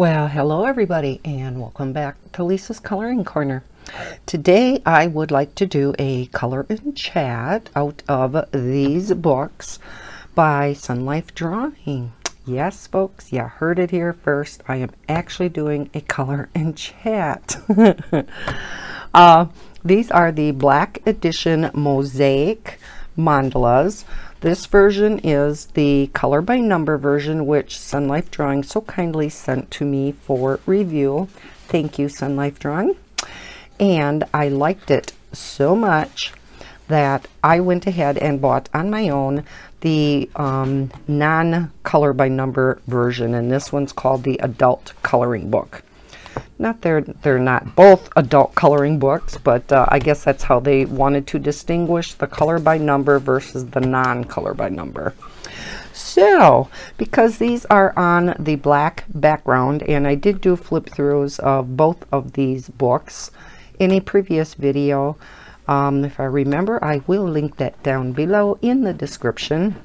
Well, hello everybody and welcome back to Lisa's Coloring Corner. Today I would like to do a color and chat out of these books by Sunlife Drawing. Yes, folks, you heard it here first. I am actually doing a color and chat. uh, these are the Black Edition Mosaic Mandalas this version is the color by number version, which Sunlife Drawing so kindly sent to me for review. Thank you, Sunlife Drawing. And I liked it so much that I went ahead and bought on my own the um, non-color by number version. And this one's called the Adult Coloring Book not they're they're not both adult coloring books but uh, I guess that's how they wanted to distinguish the color by number versus the non-color by number. So because these are on the black background and I did do flip throughs of both of these books in a previous video. Um, if I remember I will link that down below in the description.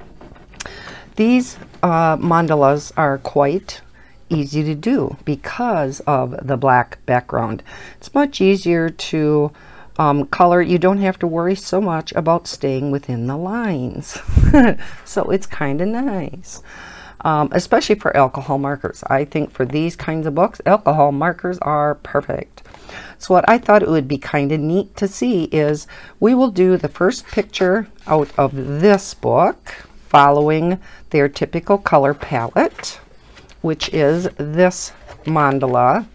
These uh, mandalas are quite easy to do because of the black background. It's much easier to um, color. You don't have to worry so much about staying within the lines. so it's kind of nice. Um, especially for alcohol markers. I think for these kinds of books, alcohol markers are perfect. So what I thought it would be kind of neat to see is we will do the first picture out of this book following their typical color palette which is this mandala.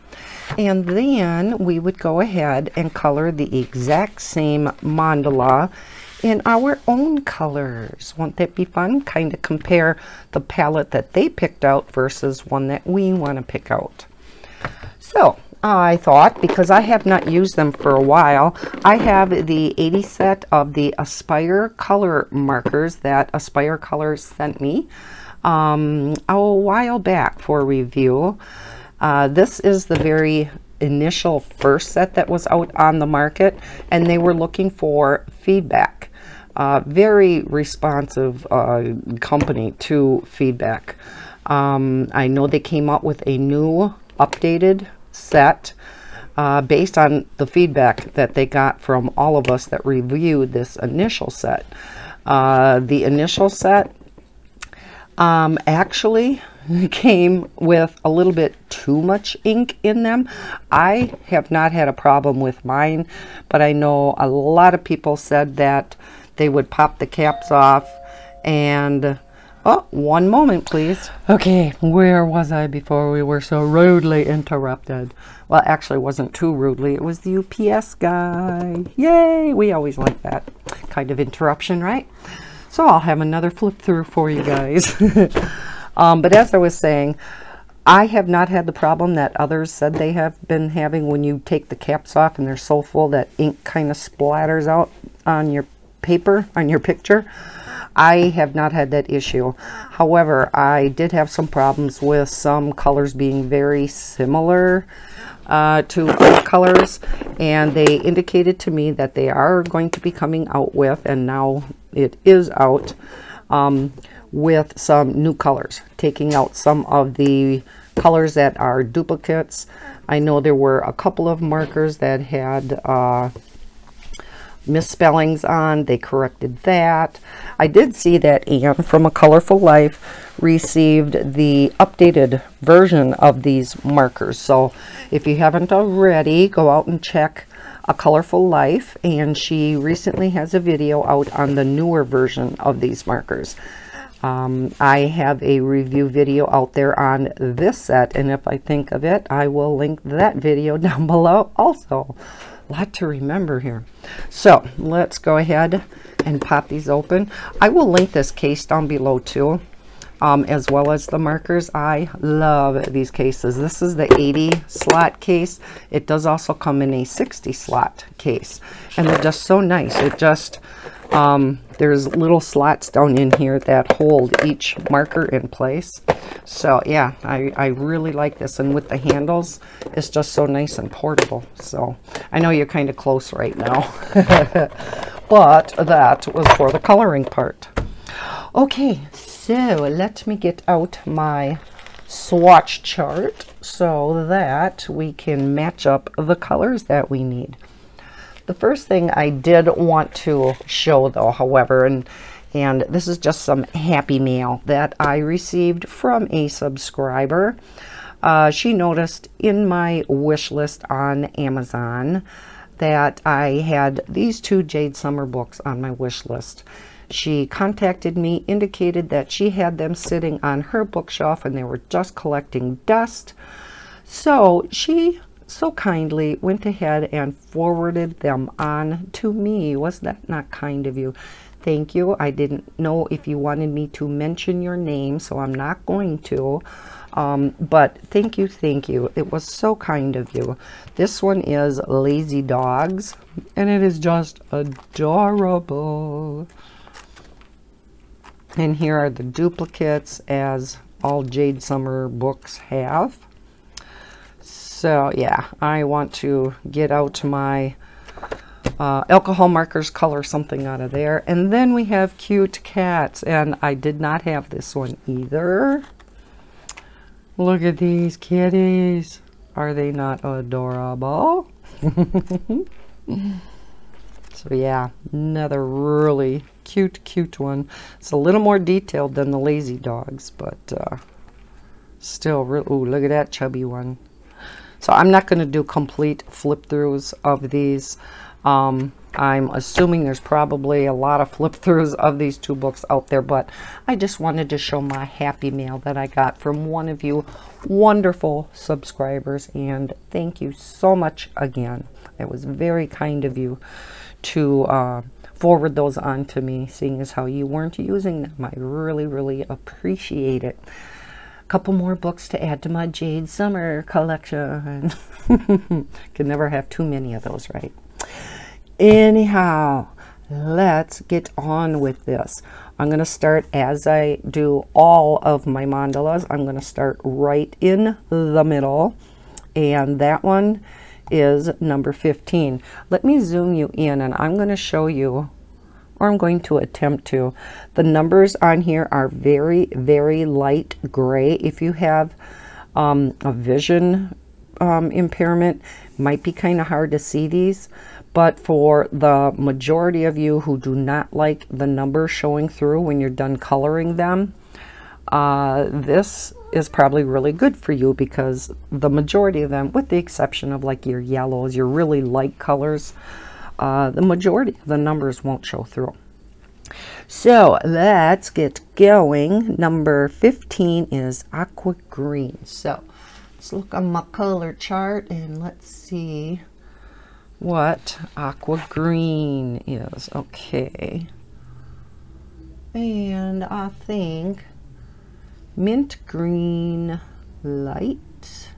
And then we would go ahead and color the exact same mandala in our own colors. Won't that be fun? Kind of compare the palette that they picked out versus one that we want to pick out. So I thought, because I have not used them for a while, I have the 80 set of the Aspire color markers that Aspire Colors sent me um, a while back for review. Uh, this is the very initial first set that was out on the market and they were looking for feedback. Uh, very responsive uh, company to feedback. Um, I know they came out with a new updated set uh, based on the feedback that they got from all of us that reviewed this initial set. Uh, the initial set um, actually came with a little bit too much ink in them. I have not had a problem with mine, but I know a lot of people said that they would pop the caps off and Oh, one moment, please. Okay, where was I before we were so rudely interrupted? Well, actually, wasn't too rudely. It was the UPS guy. Yay! We always like that kind of interruption, right? So I'll have another flip through for you guys. um, but as I was saying, I have not had the problem that others said they have been having when you take the caps off and they're so full that ink kind of splatters out on your paper, on your picture. I have not had that issue. However, I did have some problems with some colors being very similar uh, to colors and they indicated to me that they are going to be coming out with and now it is out um, with some new colors, taking out some of the colors that are duplicates. I know there were a couple of markers that had uh, misspellings on. They corrected that. I did see that Anne from A Colorful Life received the updated version of these markers. So if you haven't already, go out and check a Colorful Life, and she recently has a video out on the newer version of these markers. Um, I have a review video out there on this set, and if I think of it, I will link that video down below also. Lot to remember here. So let's go ahead and pop these open. I will link this case down below too um, as well as the markers. I love these cases. This is the 80 slot case. It does also come in a 60 slot case. And they're just so nice. It just, um, there's little slots down in here that hold each marker in place. So yeah, I, I really like this. And with the handles, it's just so nice and portable. So I know you're kind of close right now. but that was for the coloring part. Okay, so let me get out my swatch chart so that we can match up the colors that we need. The first thing I did want to show though, however, and and this is just some happy mail that I received from a subscriber. Uh, she noticed in my wish list on Amazon that I had these two Jade Summer books on my wish list. She contacted me, indicated that she had them sitting on her bookshelf and they were just collecting dust. So she so kindly went ahead and forwarded them on to me. Was that not kind of you? Thank you. I didn't know if you wanted me to mention your name, so I'm not going to. Um, but thank you, thank you. It was so kind of you. This one is Lazy Dogs, and it is just adorable. And here are the duplicates as all Jade Summer books have. So yeah, I want to get out my uh, alcohol markers, color something out of there. And then we have cute cats, and I did not have this one either. Look at these kitties. Are they not adorable? so yeah, another really cute, cute one. It's a little more detailed than the lazy dogs, but uh, still. Ooh, look at that chubby one. So I'm not going to do complete flip throughs of these. Um, I'm assuming there's probably a lot of flip throughs of these two books out there, but I just wanted to show my happy mail that I got from one of you wonderful subscribers, and thank you so much again. It was very kind of you to uh, forward those on to me, seeing as how you weren't using them. I really, really appreciate it. Couple more books to add to my Jade Summer collection. Can never have too many of those, right? Anyhow, let's get on with this. I'm going to start as I do all of my mandalas. I'm going to start right in the middle. And that one is number 15. Let me zoom you in and I'm going to show you, or I'm going to attempt to. The numbers on here are very, very light gray. If you have um, a vision um, impairment, might be kind of hard to see these. But for the majority of you who do not like the numbers showing through when you're done coloring them, uh, this is probably really good for you because the majority of them, with the exception of like your yellows, your really light colors, uh, the majority of the numbers won't show through. So let's get going. Number 15 is aqua green. So let's look on my color chart and let's see what aqua green is. Okay. And I think mint green light.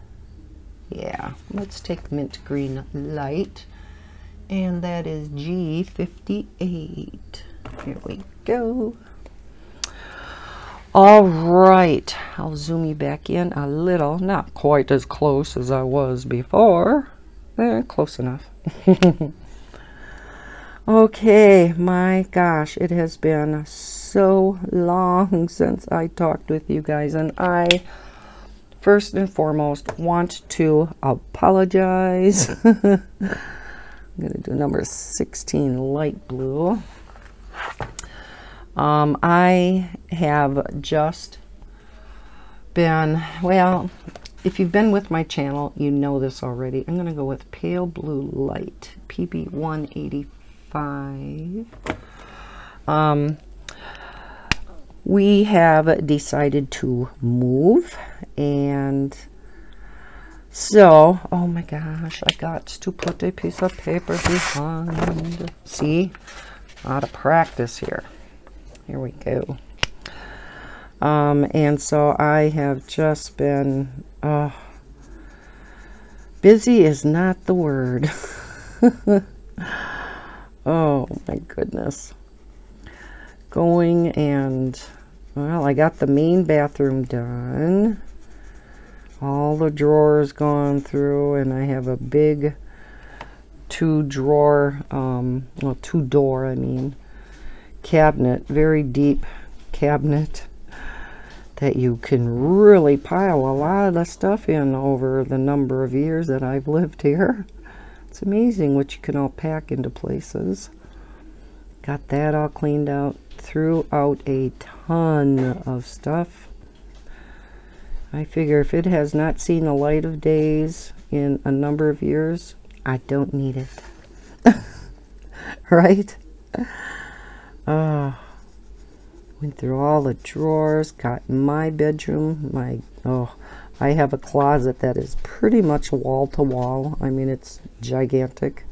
Yeah, let's take mint green light. And that is G58. Here we go. All right, I'll zoom you back in a little. Not quite as close as I was before. Eh, close enough. okay, my gosh, it has been so long since I talked with you guys, and I first and foremost want to apologize. I'm going to do number 16 light blue. Um, I have just been, well, if you've been with my channel, you know this already. I'm going to go with Pale Blue Light, PB185. Um, we have decided to move and so, oh my gosh, I got to put a piece of paper behind. See? Lot of practice here. Here we go. Um, and so I have just been, uh, busy is not the word. oh my goodness. Going and, well, I got the main bathroom done. All the drawers gone through and I have a big two drawer, um, well, two door, I mean, cabinet, very deep cabinet that you can really pile a lot of stuff in over the number of years that I've lived here. It's amazing what you can all pack into places. Got that all cleaned out. Threw out a ton of stuff. I figure if it has not seen the light of days in a number of years, I don't need it. right? Uh, went through all the drawers, got my bedroom, my, oh, I have a closet that is pretty much wall to wall. I mean, it's gigantic.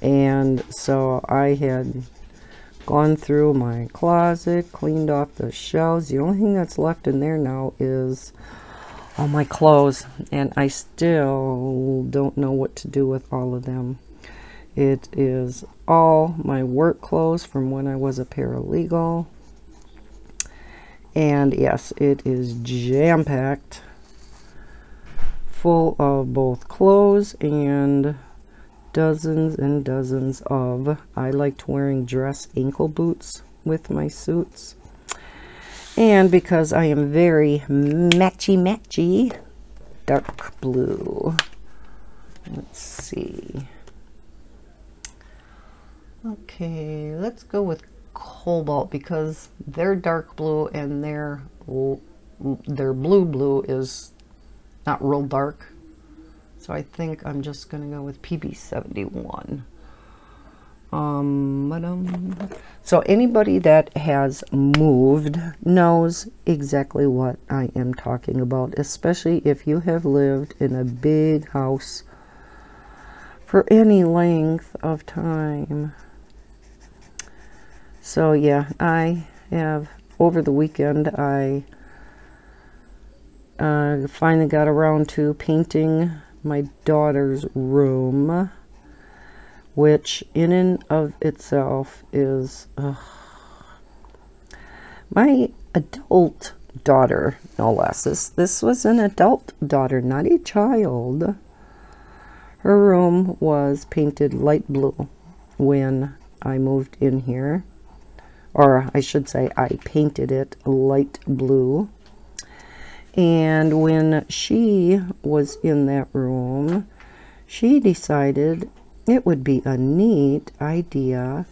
And so I had gone through my closet, cleaned off the shelves. The only thing that's left in there now is all my clothes. And I still don't know what to do with all of them. It is all my work clothes from when I was a paralegal. And yes, it is jam-packed full of both clothes and dozens and dozens of I liked wearing dress ankle boots with my suits. And because I am very matchy matchy dark blue. Let's see. Okay let's go with cobalt because their dark blue and their their blue blue is not real dark. So I think I'm just going to go with PB71. Um, so anybody that has moved knows exactly what I am talking about, especially if you have lived in a big house for any length of time. So yeah, I have, over the weekend, I uh, finally got around to painting my daughter's room, which in and of itself is my adult daughter, no less. This, this was an adult daughter, not a child. Her room was painted light blue when I moved in here or I should say I painted it light blue. And when she was in that room, she decided it would be a neat idea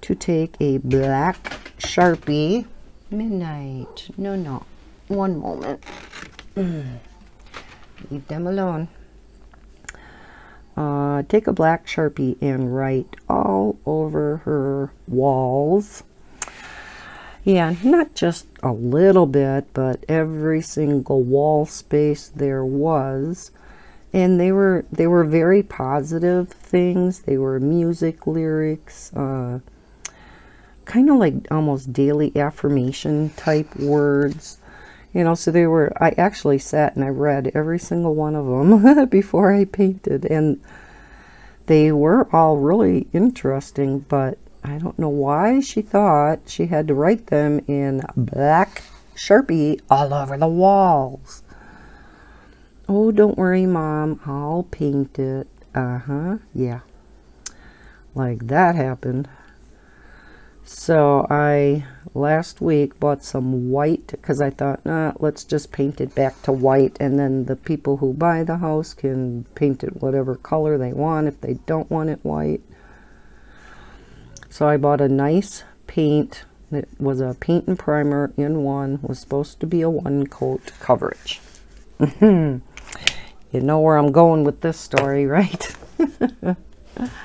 to take a black Sharpie. Midnight. No, no. One moment. Leave them alone. Uh, take a black Sharpie and write all over her walls yeah, not just a little bit, but every single wall space there was. And they were they were very positive things. They were music lyrics, uh, kind of like almost daily affirmation type words. You know, so they were, I actually sat and I read every single one of them before I painted. And they were all really interesting, but I don't know why she thought she had to write them in black Sharpie all over the walls. Oh, don't worry, Mom. I'll paint it. Uh-huh. Yeah. Like that happened. So I, last week, bought some white because I thought, nah, let's just paint it back to white. And then the people who buy the house can paint it whatever color they want if they don't want it white. So I bought a nice paint. It was a paint and primer in one. was supposed to be a one coat coverage. you know where I'm going with this story, right? Let's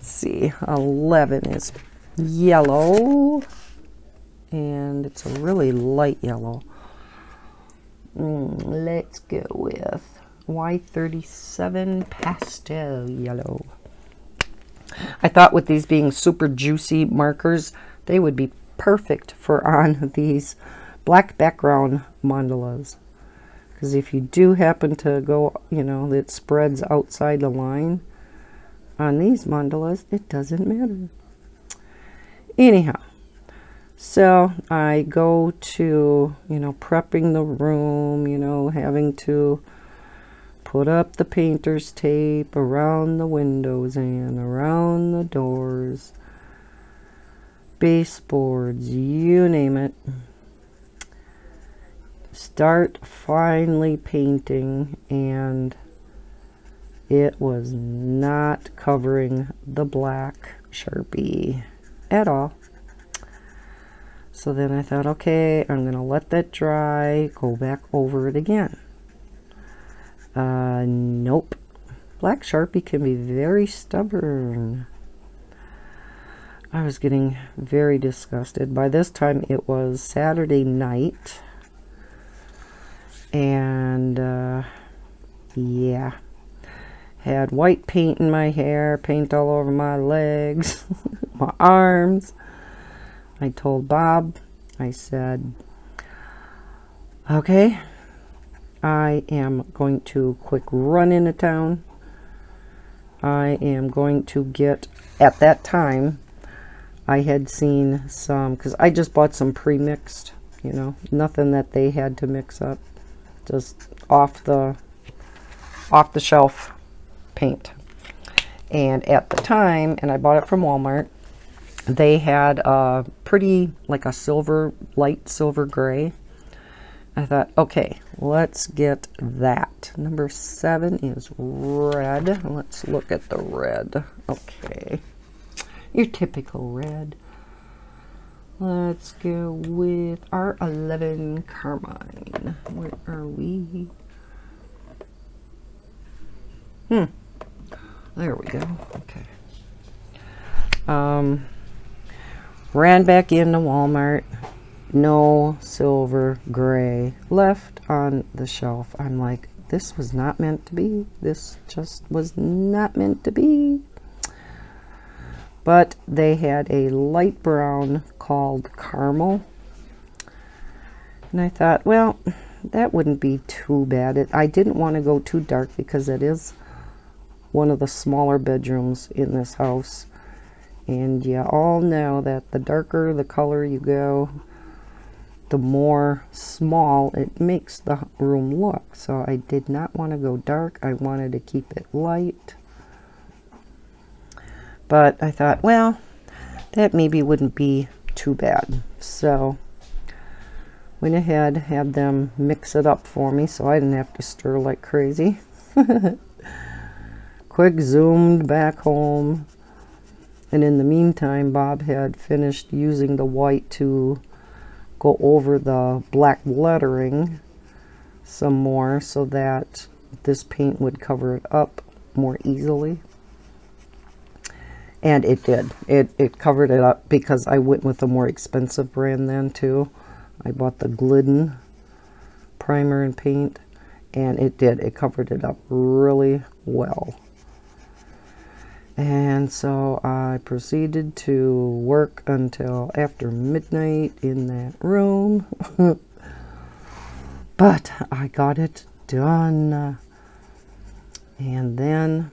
see. 11 is yellow. And it's a really light yellow. Mm, let's go with Y37 pastel yellow. I thought with these being super juicy markers, they would be perfect for on these black background mandalas. Because if you do happen to go, you know, it spreads outside the line on these mandalas, it doesn't matter. Anyhow, so I go to, you know, prepping the room, you know, having to Put up the painter's tape around the windows and around the doors, baseboards, you name it. start finally painting and it was not covering the black Sharpie at all. So then I thought, okay, I'm going to let that dry, go back over it again. Uh, nope. Black Sharpie can be very stubborn. I was getting very disgusted. By this time it was Saturday night. And, uh, yeah. Had white paint in my hair, paint all over my legs, my arms. I told Bob, I said, okay, I am going to quick run into town. I am going to get, at that time, I had seen some, because I just bought some pre-mixed, you know, nothing that they had to mix up, just off the, off the shelf paint. And at the time, and I bought it from Walmart, they had a pretty, like a silver, light silver gray. I thought, okay, let's get that. Number seven is red. Let's look at the red. Okay your typical red. Let's go with R11 Carmine. Where are we? Hmm. There we go. Okay. Um, ran back into Walmart. No silver gray left on the shelf. I'm like, this was not meant to be. This just was not meant to be but they had a light brown called caramel and I thought well that wouldn't be too bad it, I didn't want to go too dark because it is one of the smaller bedrooms in this house and you all know that the darker the color you go the more small it makes the room look so I did not want to go dark I wanted to keep it light but I thought, well, that maybe wouldn't be too bad. So went ahead, had them mix it up for me so I didn't have to stir like crazy. Quick zoomed back home. And in the meantime, Bob had finished using the white to go over the black lettering some more so that this paint would cover it up more easily. And it did. It it covered it up because I went with a more expensive brand then too. I bought the Glidden primer and paint and it did. It covered it up really well and so I proceeded to work until after midnight in that room but I got it done and then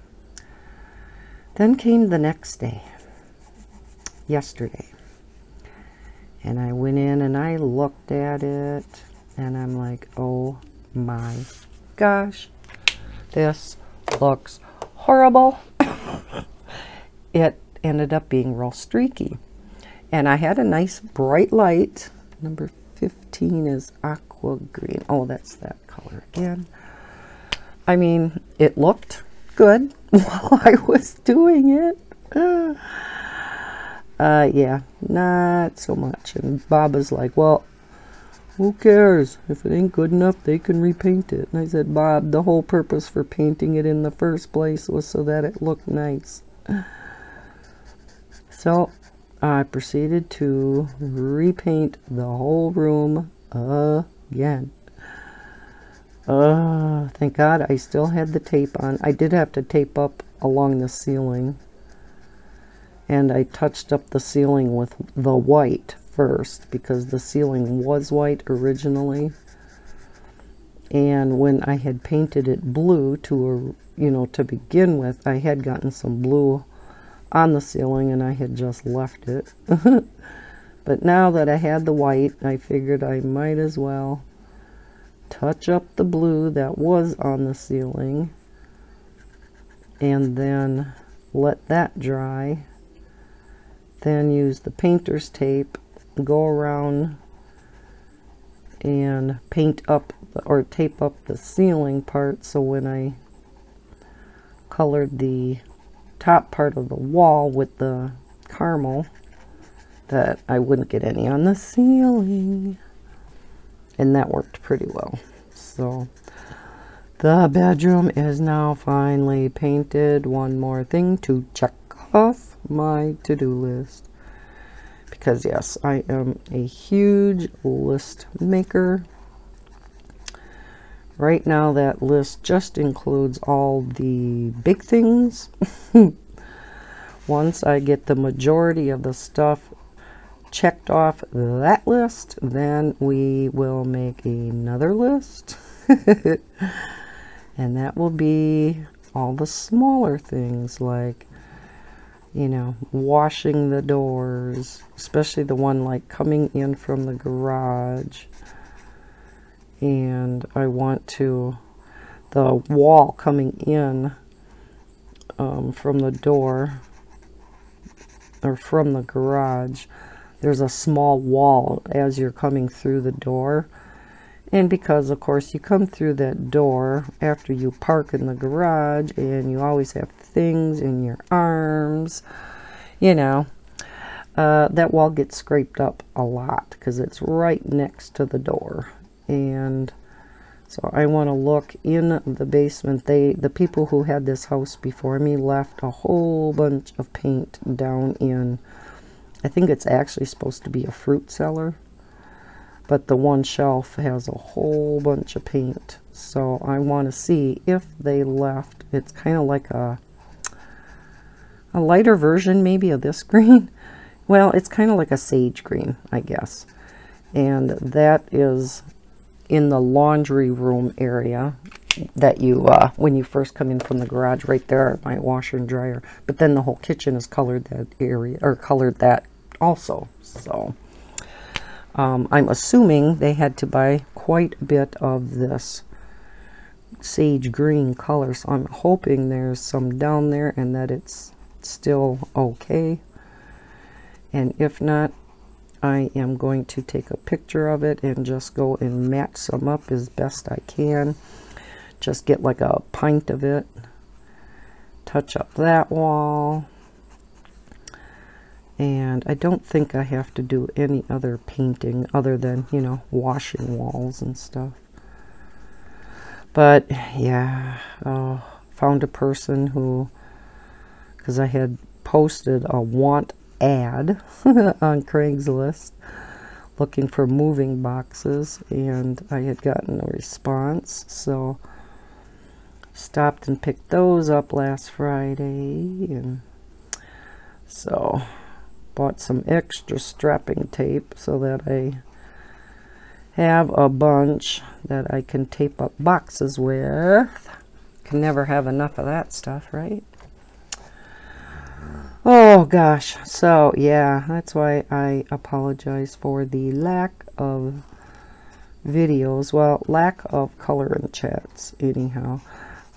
then came the next day, yesterday. And I went in and I looked at it and I'm like, oh my gosh, this looks horrible. It ended up being real streaky. And I had a nice bright light. Number 15 is aqua green. Oh, that's that color again. I mean, it looked good while I was doing it. Uh, yeah, not so much. And Bob was like, well, who cares? If it ain't good enough, they can repaint it. And I said, Bob, the whole purpose for painting it in the first place was so that it looked nice. So I proceeded to repaint the whole room again. Uh, thank God I still had the tape on. I did have to tape up along the ceiling. And I touched up the ceiling with the white first because the ceiling was white originally. And when I had painted it blue to a, you know, to begin with, I had gotten some blue on the ceiling and I had just left it. but now that I had the white, I figured I might as well touch up the blue that was on the ceiling and then let that dry then use the painter's tape go around and paint up or tape up the ceiling part so when I colored the top part of the wall with the caramel that I wouldn't get any on the ceiling. And that worked pretty well. So the bedroom is now finally painted. One more thing to check off my to-do list. Because yes I am a huge list maker right now that list just includes all the big things once I get the majority of the stuff checked off that list then we will make another list and that will be all the smaller things like you know, washing the doors, especially the one like coming in from the garage. And I want to, the wall coming in um, from the door or from the garage, there's a small wall as you're coming through the door. And because, of course, you come through that door after you park in the garage and you always have things in your arms, you know, uh, that wall gets scraped up a lot because it's right next to the door. And so I want to look in the basement. They, the people who had this house before me left a whole bunch of paint down in, I think it's actually supposed to be a fruit cellar but the one shelf has a whole bunch of paint. So I want to see if they left it's kind of like a a lighter version maybe of this green. Well it's kind of like a sage green I guess. And that is in the laundry room area that you uh, when you first come in from the garage right there my washer and dryer. But then the whole kitchen is colored that area or colored that also so. Um, I'm assuming they had to buy quite a bit of this sage green color, so I'm hoping there's some down there and that it's still okay. And if not, I am going to take a picture of it and just go and match some up as best I can. Just get like a pint of it. Touch up that wall and I don't think I have to do any other painting other than you know washing walls and stuff but yeah uh, found a person who because I had posted a want ad on Craigslist looking for moving boxes and I had gotten a response so stopped and picked those up last Friday and so bought some extra strapping tape so that I have a bunch that I can tape up boxes with. Can never have enough of that stuff, right? Oh gosh, so yeah, that's why I apologize for the lack of videos. Well, lack of color and chats, anyhow.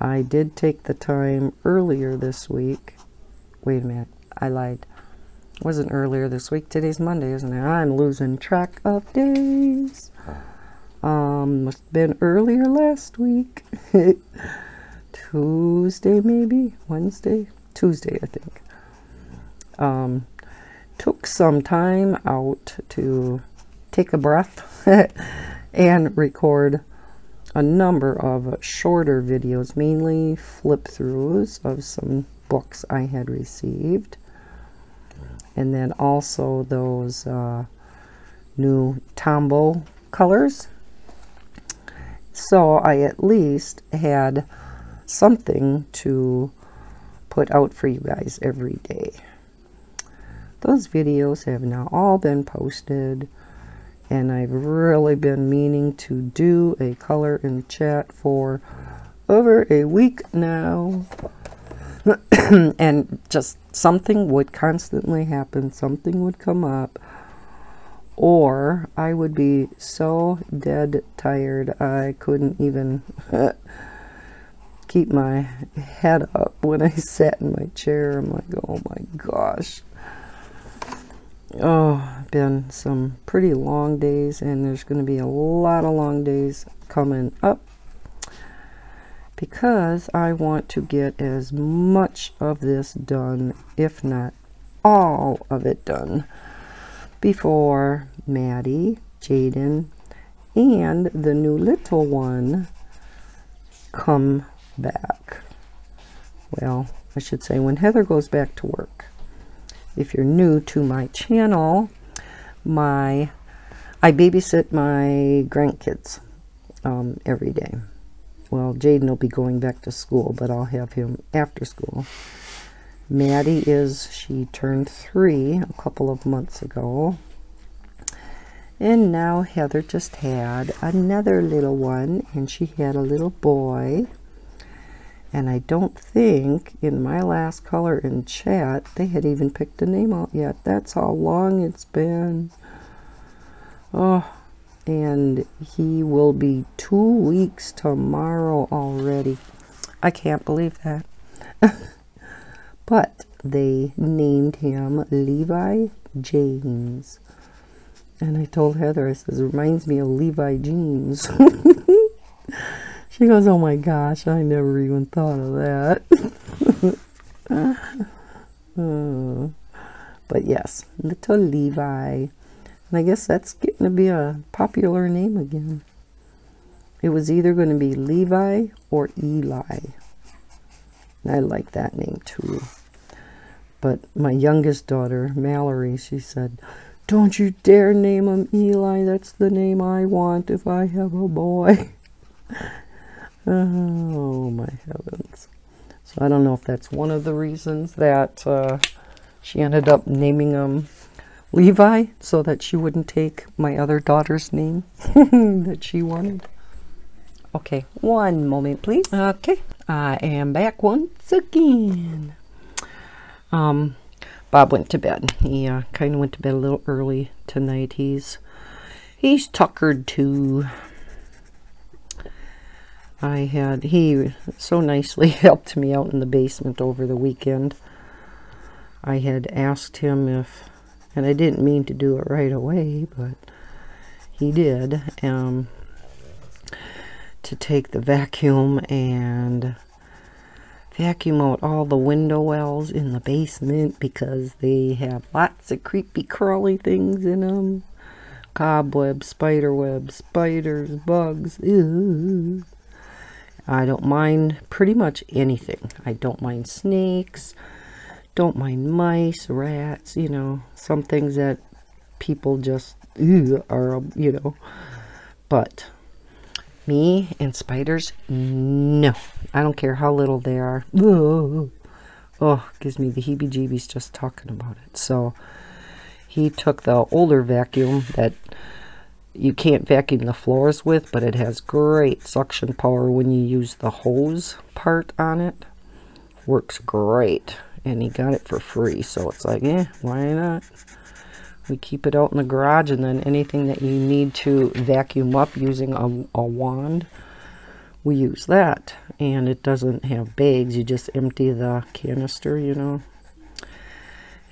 I did take the time earlier this week. Wait a minute, I lied wasn't earlier this week. Today's Monday, isn't it? I'm losing track of days. Um, must have been earlier last week. Tuesday, maybe? Wednesday? Tuesday, I think. Um, took some time out to take a breath and record a number of shorter videos, mainly flip throughs of some books I had received and then also those uh, new Tombow colors. So I at least had something to put out for you guys every day. Those videos have now all been posted and I've really been meaning to do a color in chat for over a week now. and just something would constantly happen, something would come up, or I would be so dead tired I couldn't even keep my head up when I sat in my chair. I'm like, oh my gosh. Oh, been some pretty long days, and there's going to be a lot of long days coming up because I want to get as much of this done, if not all of it done, before Maddie, Jaden, and the new little one come back. Well, I should say when Heather goes back to work. If you're new to my channel, my I babysit my grandkids um, every day. Well, Jaden will be going back to school, but I'll have him after school. Maddie is, she turned three a couple of months ago. And now Heather just had another little one, and she had a little boy. And I don't think in my last color in chat they had even picked a name out yet. That's how long it's been. Oh, and he will be two weeks tomorrow already. I can't believe that. but they named him Levi James. And I told Heather, I says, it reminds me of Levi jeans. she goes, oh my gosh, I never even thought of that. oh. But yes, little Levi. And I guess that's getting to be a popular name again. It was either going to be Levi or Eli. And I like that name too. But my youngest daughter, Mallory, she said, Don't you dare name him Eli. That's the name I want if I have a boy. oh, my heavens. So I don't know if that's one of the reasons that uh, she ended up naming him Levi so that she wouldn't take my other daughter's name that she wanted. Okay, one moment, please. Okay, I am back once again. Um, Bob went to bed. He uh, kind of went to bed a little early tonight. He's he's tuckered too. I had he so nicely helped me out in the basement over the weekend. I had asked him if and I didn't mean to do it right away, but he did, um, to take the vacuum and vacuum out all the window wells in the basement because they have lots of creepy crawly things in them. Cobwebs, spider webs, spiders, bugs. Ew. I don't mind pretty much anything. I don't mind snakes don't mind mice, rats, you know, some things that people just are, um, you know. But me and spiders, no. I don't care how little they are. Oh gives me the heebie-jeebies just talking about it. So he took the older vacuum that you can't vacuum the floors with, but it has great suction power when you use the hose part on it. Works great. And he got it for free so it's like eh why not? We keep it out in the garage and then anything that you need to vacuum up using a, a wand we use that. And it doesn't have bags you just empty the canister you know?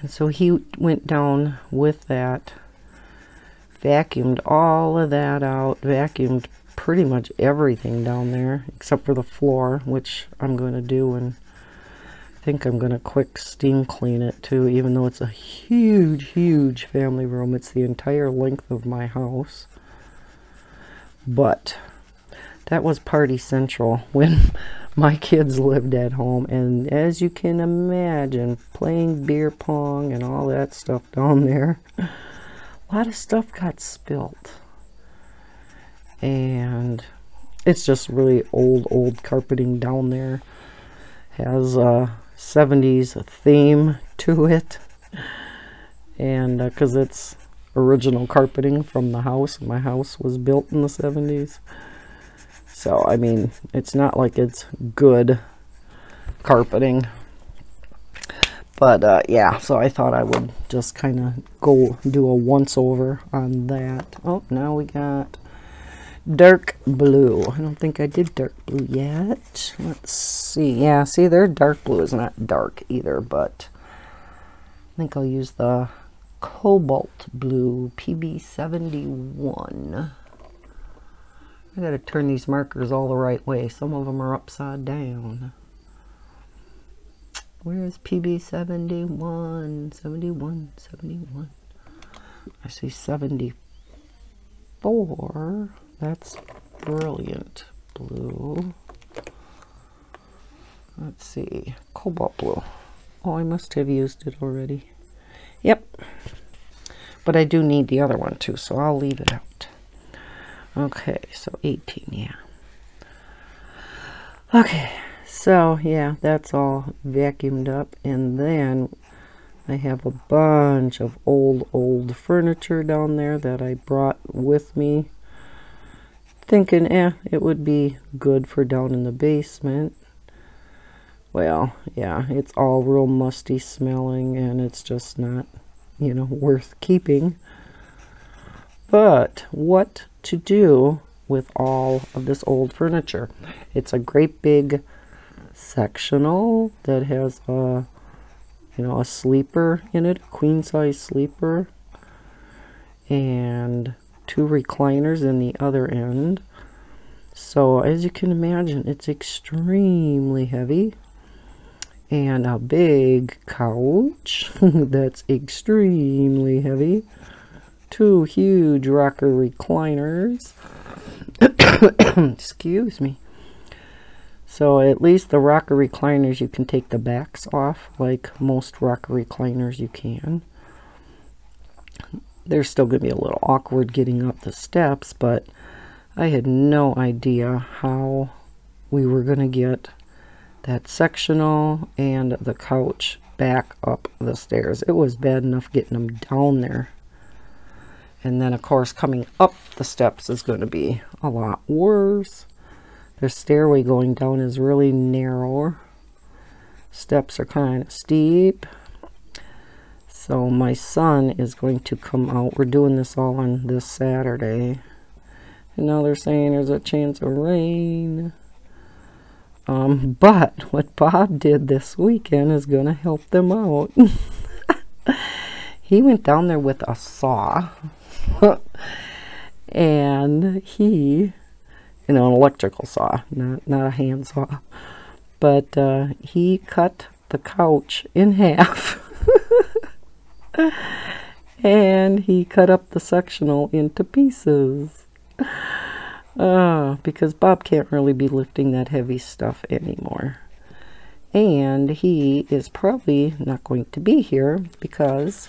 And so he went down with that vacuumed all of that out vacuumed pretty much everything down there except for the floor which I'm going to do and I think I'm going to quick steam clean it too, even though it's a huge, huge family room. It's the entire length of my house. But that was party central when my kids lived at home. And as you can imagine, playing beer pong and all that stuff down there, a lot of stuff got spilt. And it's just really old, old carpeting down there. Has a 70s theme to it and because uh, it's original carpeting from the house my house was built in the 70s so I mean it's not like it's good carpeting but uh, yeah so I thought I would just kind of go do a once over on that oh now we got dark blue. I don't think I did dark blue yet. Let's see. Yeah, see their dark blue is not dark either, but I think I'll use the Cobalt Blue PB71. I gotta turn these markers all the right way. Some of them are upside down. Where's PB 71? 71, 71. I see 74. That's brilliant blue. Let's see. Cobalt blue. Oh, I must have used it already. Yep. But I do need the other one too, so I'll leave it out. Okay, so 18, yeah. Okay, so yeah, that's all vacuumed up. And then I have a bunch of old, old furniture down there that I brought with me. Thinking, eh, it would be good for down in the basement. Well, yeah, it's all real musty smelling and it's just not, you know, worth keeping. But what to do with all of this old furniture? It's a great big sectional that has a you know a sleeper in it queen size sleeper and two recliners in the other end. So as you can imagine it's extremely heavy and a big couch that's extremely heavy. Two huge rocker recliners. Excuse me so at least the rocker recliners, you can take the backs off like most rocker recliners you can. They're still going to be a little awkward getting up the steps, but I had no idea how we were going to get that sectional and the couch back up the stairs. It was bad enough getting them down there. And then, of course, coming up the steps is going to be a lot worse. The stairway going down is really narrow. Steps are kind of steep. So my son is going to come out. We're doing this all on this Saturday. And now they're saying there's a chance of rain. Um, but what Bob did this weekend is going to help them out. he went down there with a saw. and he you know, an electrical saw, not, not a hand saw. But uh, he cut the couch in half. and he cut up the sectional into pieces. Uh, because Bob can't really be lifting that heavy stuff anymore. And he is probably not going to be here because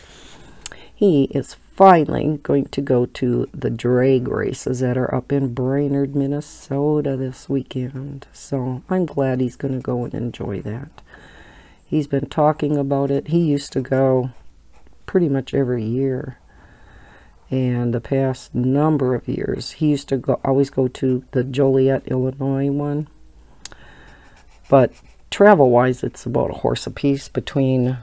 he is finally going to go to the drag races that are up in Brainerd, Minnesota this weekend. So I'm glad he's going to go and enjoy that. He's been talking about it. He used to go pretty much every year. And the past number of years, he used to go always go to the Joliet, Illinois one. But travel-wise, it's about a horse apiece between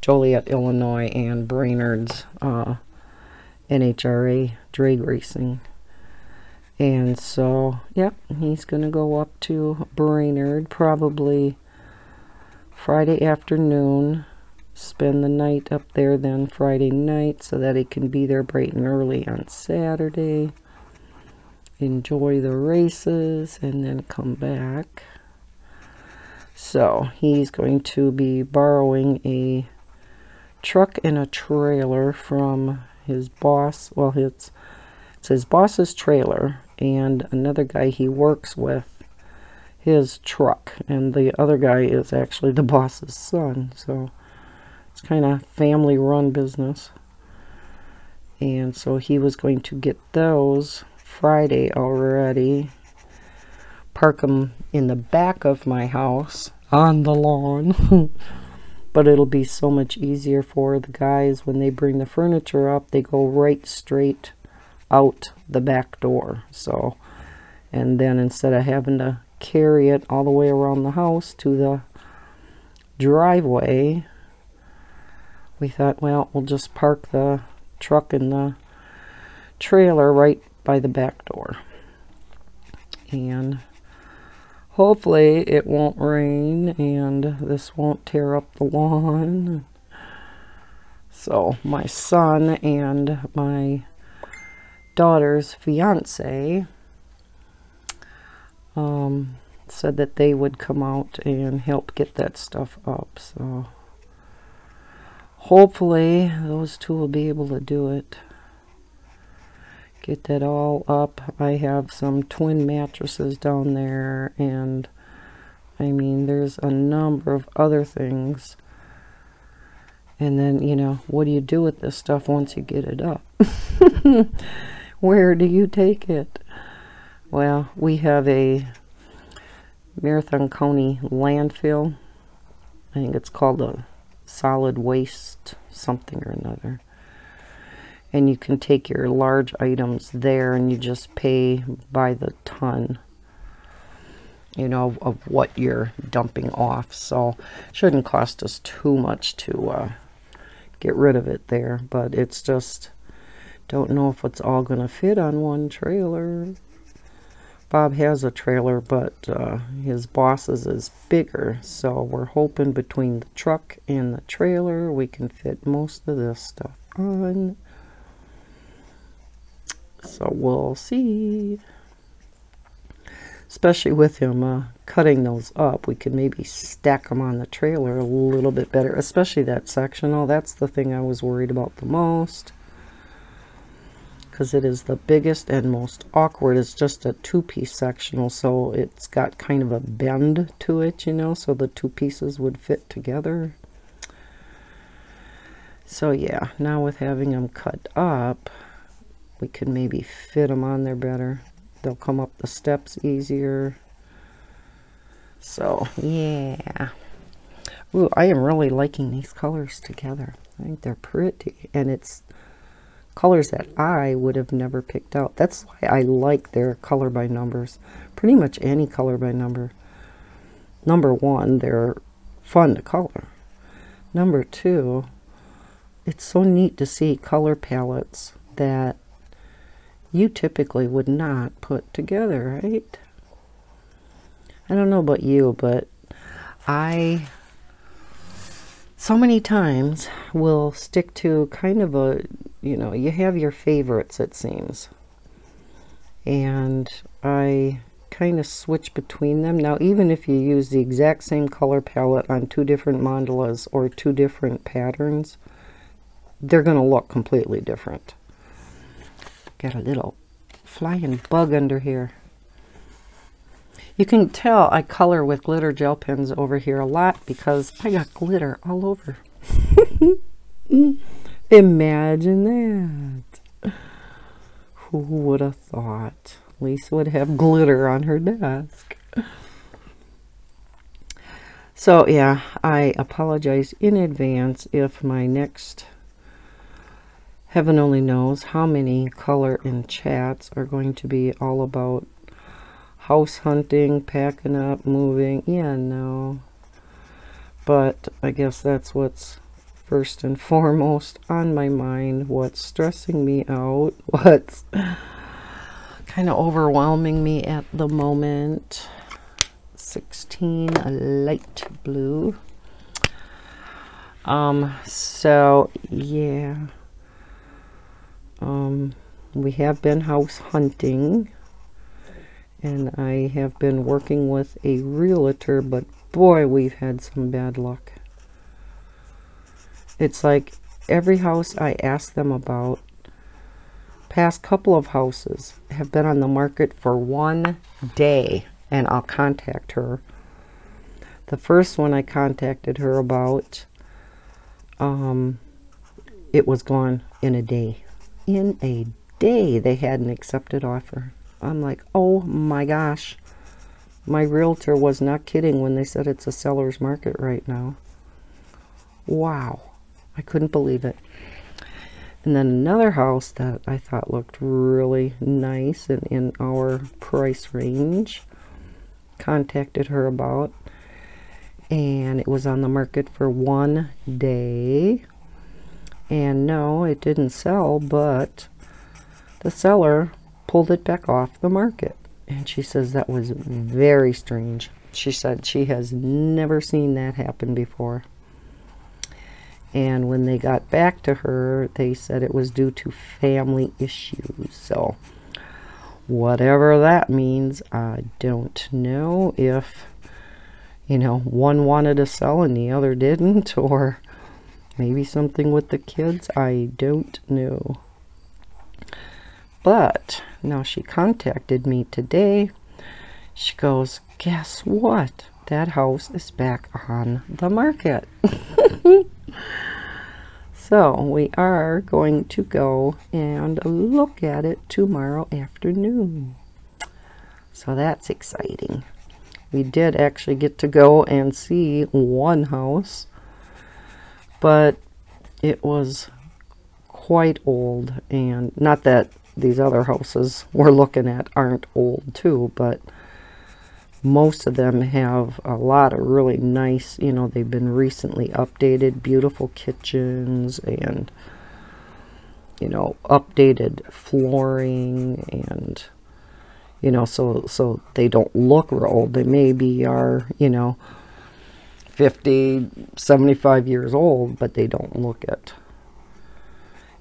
Joliet, Illinois, and Brainerd's uh, NHRA drag racing. And so, yep, he's going to go up to Brainerd probably Friday afternoon, spend the night up there then Friday night so that he can be there bright and early on Saturday, enjoy the races, and then come back. So, he's going to be borrowing a truck and a trailer from his boss, well, it's, it's his boss's trailer and another guy he works with his truck. And the other guy is actually the boss's son. So it's kind of family run business. And so he was going to get those Friday already. Park them in the back of my house on the lawn. but it'll be so much easier for the guys. When they bring the furniture up they go right straight out the back door. So and then instead of having to carry it all the way around the house to the driveway we thought well we'll just park the truck and the trailer right by the back door. And hopefully it won't rain and this won't tear up the lawn. So my son and my daughter's fiance um, said that they would come out and help get that stuff up. So hopefully those two will be able to do it. Get that all up. I have some twin mattresses down there and I mean there's a number of other things. And then, you know, what do you do with this stuff once you get it up? Where do you take it? Well, we have a Marathon County landfill. I think it's called a solid waste something or another. And you can take your large items there and you just pay by the ton, you know, of, what you're dumping off. So shouldn't cost us too much to uh, get rid of it there. But it's just, don't know if it's all to fit on one trailer. Bob has a trailer, but uh, his boss's is bigger. So we're hoping between the truck and the trailer, we can fit most of this stuff on. So we'll see. Especially with him uh, cutting those up, we could maybe stack them on the trailer a little bit better. Especially that sectional. That's the thing I was worried about the most because it is the biggest and most awkward. It's just a two-piece sectional, so it's got kind of a bend to it, you know, so the two pieces would fit together. So yeah, now with having them cut up, we could maybe fit them on there better. They'll come up the steps easier. So yeah. Ooh, I am really liking these colors together. I think they're pretty. And it's colors that I would have never picked out. That's why I like their color by numbers. Pretty much any color by number. Number one, they're fun to color. Number two, it's so neat to see color palettes that you typically would not put together, right? I don't know about you, but I so many times will stick to kind of a, you know, you have your favorites, it seems. And I kind of switch between them. Now, even if you use the exact same color palette on two different mandalas or two different patterns, they're going to look completely different. Got a little flying bug under here. You can tell I color with glitter gel pens over here a lot because I got glitter all over. Imagine that. Who would have thought Lisa would have glitter on her desk? So yeah, I apologize in advance if my next heaven only knows how many color and chats are going to be all about house hunting, packing up, moving. Yeah, no. But I guess that's what's first and foremost on my mind. What's stressing me out. What's kind of overwhelming me at the moment. 16 a light blue. Um, so yeah. Um, we have been house hunting and I have been working with a realtor, but boy, we've had some bad luck. It's like every house I ask them about, past couple of houses have been on the market for one day, and I'll contact her. The first one I contacted her about, um, it was gone in a day. In a day, they had an accepted offer. I'm like, oh my gosh. My realtor was not kidding when they said it's a seller's market right now. Wow. I couldn't believe it. And then another house that I thought looked really nice and in our price range. Contacted her about. And it was on the market for one day. And no, it didn't sell, but the seller pulled it back off the market. And she says that was very strange. She said she has never seen that happen before. And when they got back to her, they said it was due to family issues. So, whatever that means, I don't know if, you know, one wanted to sell and the other didn't, or maybe something with the kids. I don't know. But now she contacted me today. She goes, Guess what? That house is back on the market. so we are going to go and look at it tomorrow afternoon. So that's exciting. We did actually get to go and see one house, but it was quite old. And not that these other houses we're looking at aren't old too, but most of them have a lot of really nice, you know, they've been recently updated, beautiful kitchens and, you know, updated flooring and, you know, so, so they don't look real old. They maybe are, you know, 50, 75 years old, but they don't look it.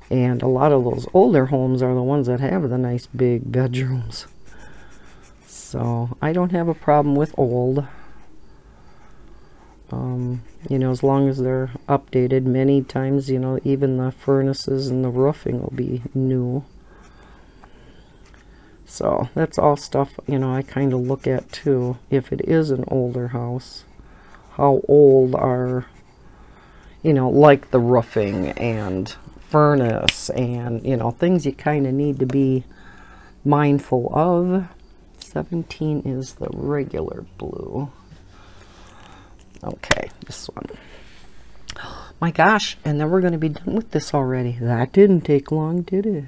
And a lot of those older homes are the ones that have the nice big bedrooms. So I don't have a problem with old. Um, you know, as long as they're updated many times, you know, even the furnaces and the roofing will be new. So that's all stuff, you know, I kind of look at too. If it is an older house, how old are, you know, like the roofing and furnace and, you know, things you kind of need to be mindful of. 17 is the regular blue. Okay, this one. My gosh, and then we're going to be done with this already. That didn't take long, did it?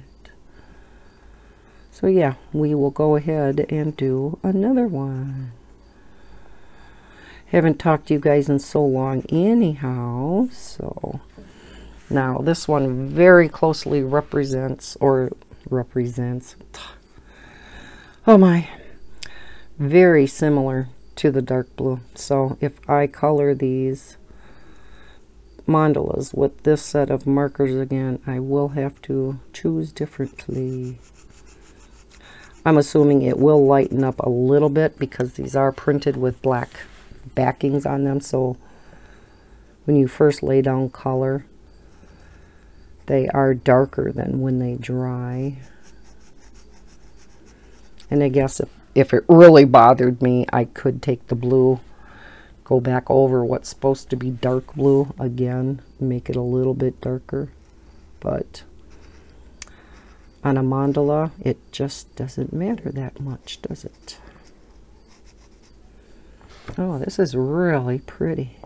So yeah, we will go ahead and do another one. Haven't talked to you guys in so long anyhow, so now this one very closely represents, or represents, oh my, very similar to the dark blue. So if I color these mandalas with this set of markers again, I will have to choose differently. I'm assuming it will lighten up a little bit because these are printed with black backings on them. So when you first lay down color, they are darker than when they dry. And I guess if if it really bothered me, I could take the blue, go back over what's supposed to be dark blue again, make it a little bit darker. But on a mandala, it just doesn't matter that much, does it? Oh, this is really pretty.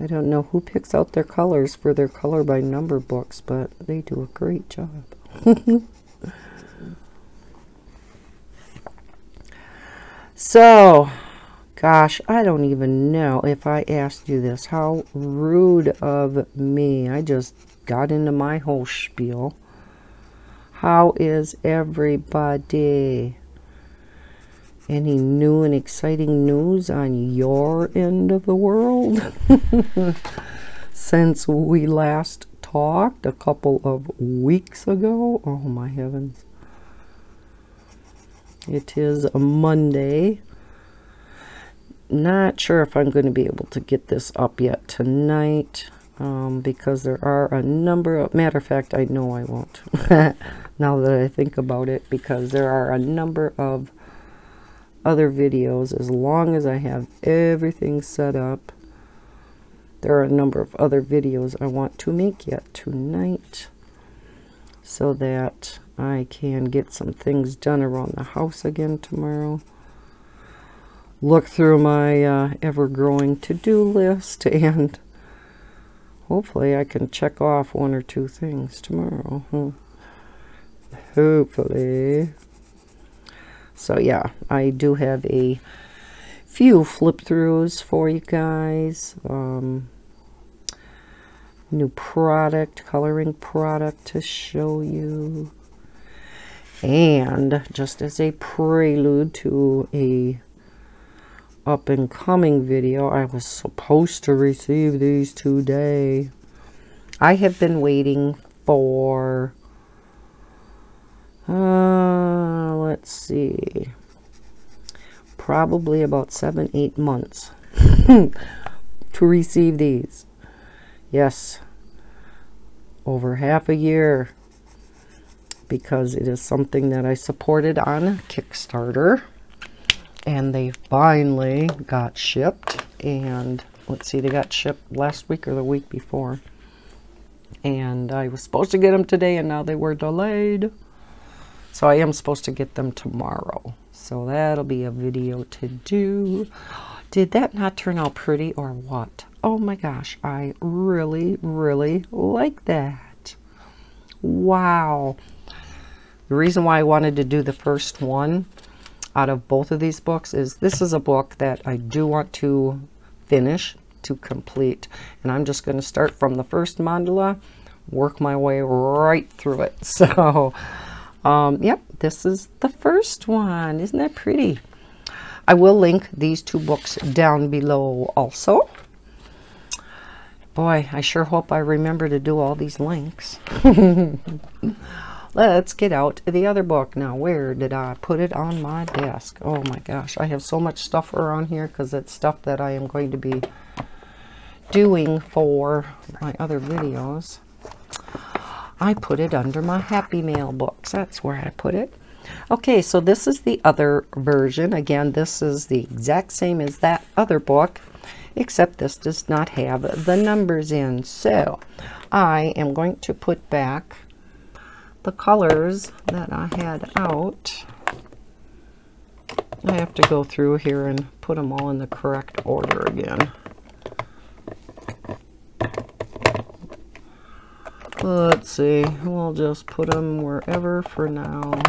I don't know who picks out their colors for their color by number books, but they do a great job. So, gosh, I don't even know if I asked you this. How rude of me. I just got into my whole spiel. How is everybody? Any new and exciting news on your end of the world? Since we last talked a couple of weeks ago. Oh my heavens. It is a Monday. Not sure if I'm going to be able to get this up yet tonight um, because there are a number of, matter of fact, I know I won't now that I think about it because there are a number of other videos as long as I have everything set up. There are a number of other videos I want to make yet tonight so that I can get some things done around the house again tomorrow. Look through my uh, ever-growing to-do list and hopefully I can check off one or two things tomorrow. Hopefully. So yeah, I do have a few flip-throughs for you guys. Um, new product, coloring product to show you. And just as a prelude to a up and coming video. I was supposed to receive these today. I have been waiting for, uh, let's see, probably about seven, eight months to receive these. Yes, over half a year. Because it is something that I supported on Kickstarter. And they finally got shipped. And let's see they got shipped last week or the week before. And I was supposed to get them today and now they were delayed so I am supposed to get them tomorrow. So that'll be a video to do. Did that not turn out pretty or what? Oh my gosh I really really like that. Wow. The reason why I wanted to do the first one out of both of these books is this is a book that I do want to finish to complete. And I'm just going to start from the first mandala work my way right through it. So um, yep this is the first one. Isn't that pretty? I will link these two books down below also. Boy I sure hope I remember to do all these links. Let's get out the other book. Now where did I put it on my desk? Oh my gosh I have so much stuff around here because it's stuff that I am going to be doing for my other videos I put it under my Happy Mail books that's where I put it okay so this is the other version again this is the exact same as that other book except this does not have the numbers in so I am going to put back the colors that I had out. I have to go through here and put them all in the correct order again. Let's see, we'll just put them wherever for now.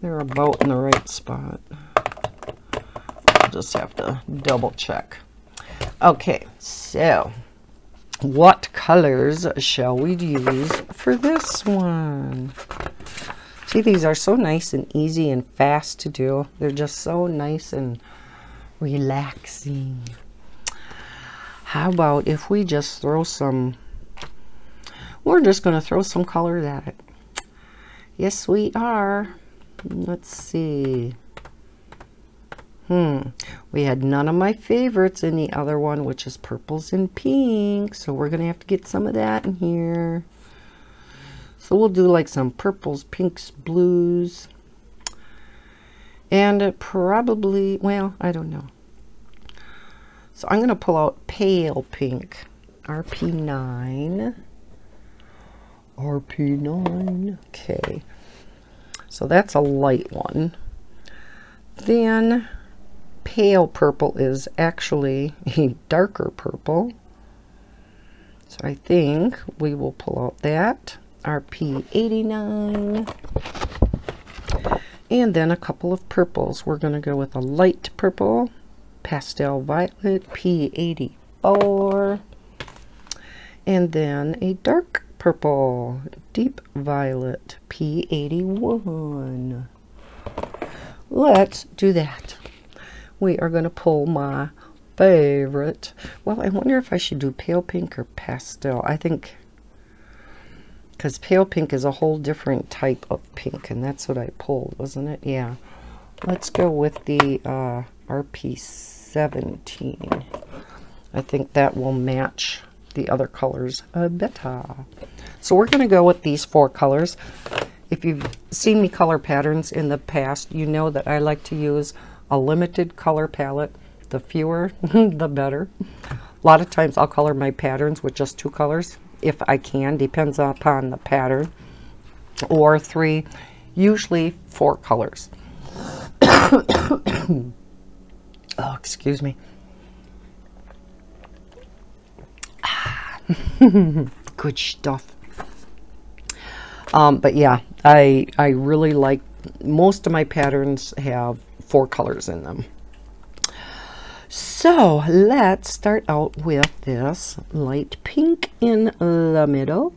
They're about in the right spot. I'll just have to double check. Okay, so what colors shall we use for this one? See, these are so nice and easy and fast to do. They're just so nice and relaxing. How about if we just throw some, we're just going to throw some colors at it. Yes, we are. Let's see. Hmm. We had none of my favorites in the other one, which is purples and pink. So we're going to have to get some of that in here. So we'll do like some purples, pinks, blues. And probably, well, I don't know. So I'm going to pull out pale pink. RP9. RP9. Okay. So that's a light one. Then pale purple is actually a darker purple. So I think we will pull out that, RP89. And then a couple of purples. We're going to go with a light purple, pastel violet, P84. And then a dark purple, deep violet, P81. Let's do that we are going to pull my favorite. Well, I wonder if I should do pale pink or pastel. I think because pale pink is a whole different type of pink, and that's what I pulled, wasn't it? Yeah. Let's go with the uh, RP17. I think that will match the other colors a better. So we're going to go with these four colors. If you've seen me color patterns in the past, you know that I like to use a limited color palette. The fewer, the better. A lot of times I'll color my patterns with just two colors, if I can, depends upon the pattern. Or three, usually four colors. oh, excuse me. Good stuff. Um, but yeah, I I really like most of my patterns have four colors in them. So let's start out with this light pink in the middle.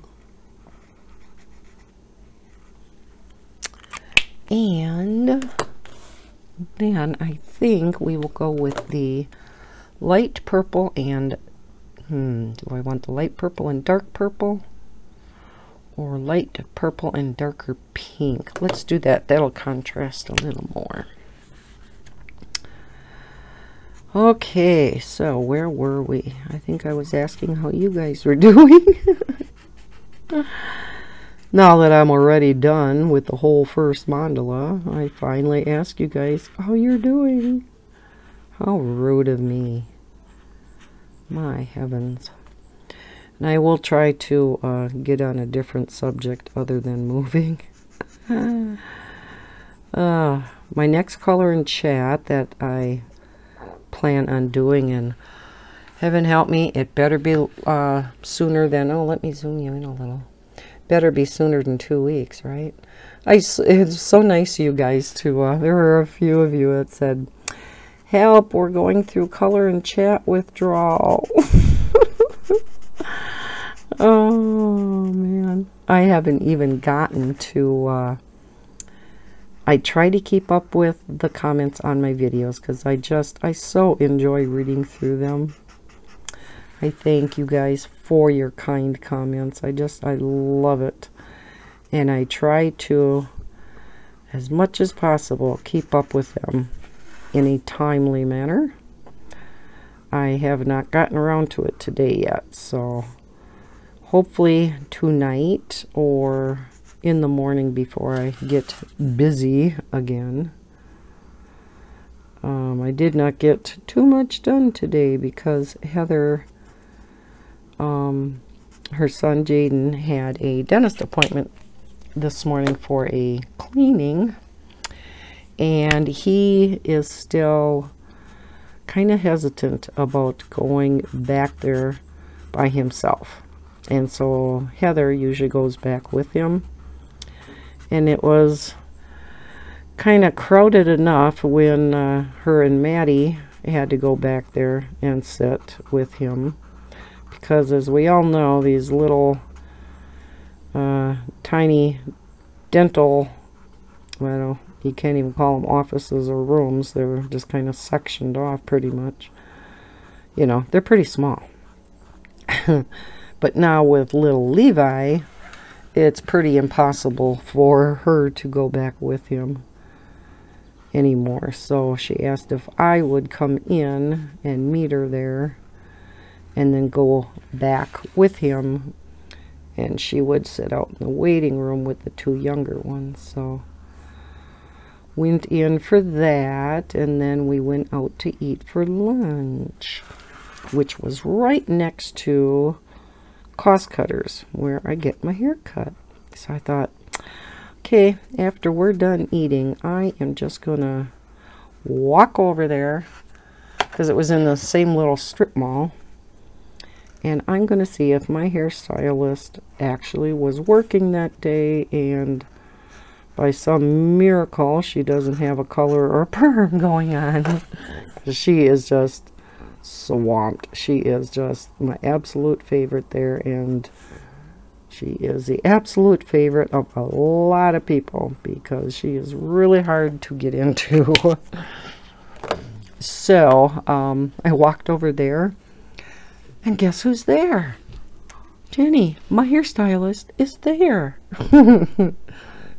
And then I think we will go with the light purple and, hmm, do I want the light purple and dark purple? Or light purple and darker pink. Let's do that. That'll contrast a little more. Okay, so where were we? I think I was asking how you guys were doing. now that I'm already done with the whole first mandala, I finally ask you guys how you're doing. How rude of me. My heavens. And I will try to uh, get on a different subject other than moving. uh, my next color in chat that I plan on doing and heaven help me it better be uh, sooner than oh let me zoom you in a little better be sooner than two weeks right I, it's so nice of you guys to uh, there were a few of you that said help we're going through color and chat withdrawal oh man I haven't even gotten to uh, I try to keep up with the comments on my videos because I just, I so enjoy reading through them. I thank you guys for your kind comments. I just, I love it. And I try to, as much as possible, keep up with them in a timely manner. I have not gotten around to it today yet, so hopefully tonight or in the morning before I get busy again. Um, I did not get too much done today because Heather, um, her son Jaden, had a dentist appointment this morning for a cleaning. And he is still kind of hesitant about going back there by himself. And so Heather usually goes back with him and it was kind of crowded enough when uh, her and Maddie had to go back there and sit with him because as we all know these little uh, tiny dental well you can't even call them offices or rooms they're just kind of sectioned off pretty much you know they're pretty small but now with little Levi it's pretty impossible for her to go back with him anymore. So she asked if I would come in and meet her there and then go back with him. And she would sit out in the waiting room with the two younger ones. So went in for that and then we went out to eat for lunch which was right next to cost cutters where I get my hair cut. So I thought, okay, after we're done eating, I am just to walk over there because it was in the same little strip mall. And I'm to see if my hairstylist actually was working that day and by some miracle she doesn't have a color or a perm going on. she is just swamped. She is just my absolute favorite there, and she is the absolute favorite of a lot of people because she is really hard to get into. so, um, I walked over there, and guess who's there? Jenny, my hairstylist, is there.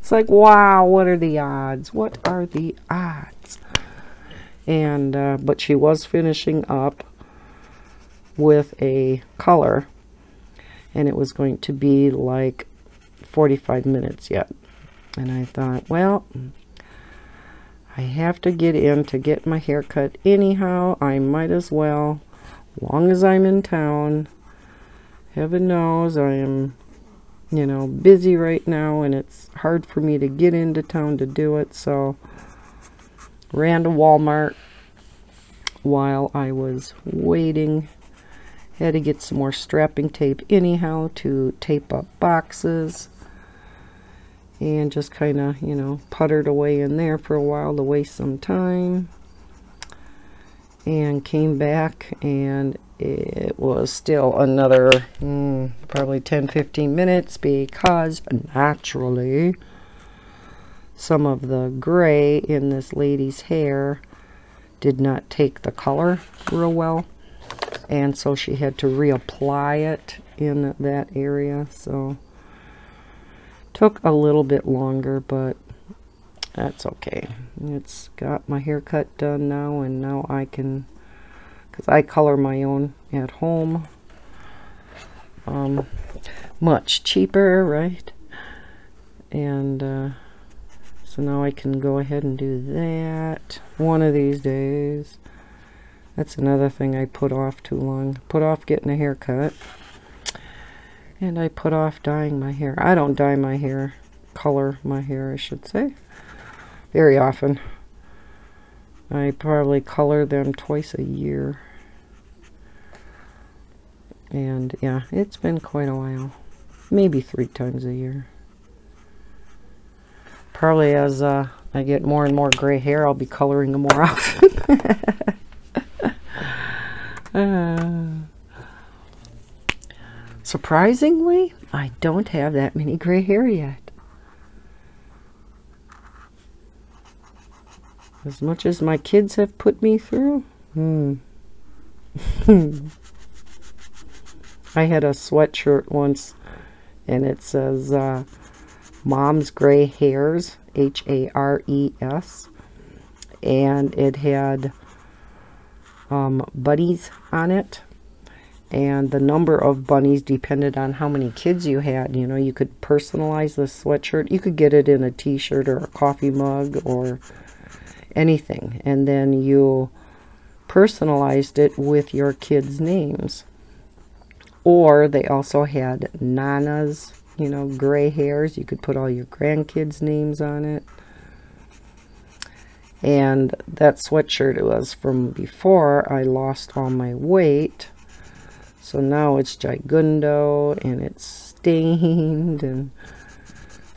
it's like, wow, what are the odds? What are the odds? and uh, but she was finishing up with a color and it was going to be like 45 minutes yet and I thought well I have to get in to get my hair cut anyhow I might as well long as I'm in town heaven knows I am you know busy right now and it's hard for me to get into town to do it so ran to Walmart while I was waiting. Had to get some more strapping tape anyhow to tape up boxes. And just kind of, you know, puttered away in there for a while to waste some time. And came back and it was still another mm, probably 10-15 minutes because naturally some of the gray in this lady's hair did not take the color real well. And so she had to reapply it in that area. So took a little bit longer but that's okay. It's got my haircut done now and now I can because I color my own at home um, much cheaper right and uh, so now I can go ahead and do that one of these days. That's another thing I put off too long. Put off getting a haircut. And I put off dyeing my hair. I don't dye my hair. Color my hair, I should say. Very often. I probably color them twice a year. And yeah, it's been quite a while. Maybe three times a year probably as uh, I get more and more gray hair, I'll be coloring them more often. uh, surprisingly, I don't have that many gray hair yet. As much as my kids have put me through, hmm. I had a sweatshirt once and it says, uh, Mom's Gray Hairs, H-A-R-E-S. And it had um, bunnies on it. And the number of bunnies depended on how many kids you had. You know, you could personalize the sweatshirt. You could get it in a t-shirt or a coffee mug or anything. And then you personalized it with your kids' names. Or they also had Nana's you know, gray hairs. You could put all your grandkids' names on it. And that sweatshirt it was from before I lost all my weight. So now it's gigundo and it's stained and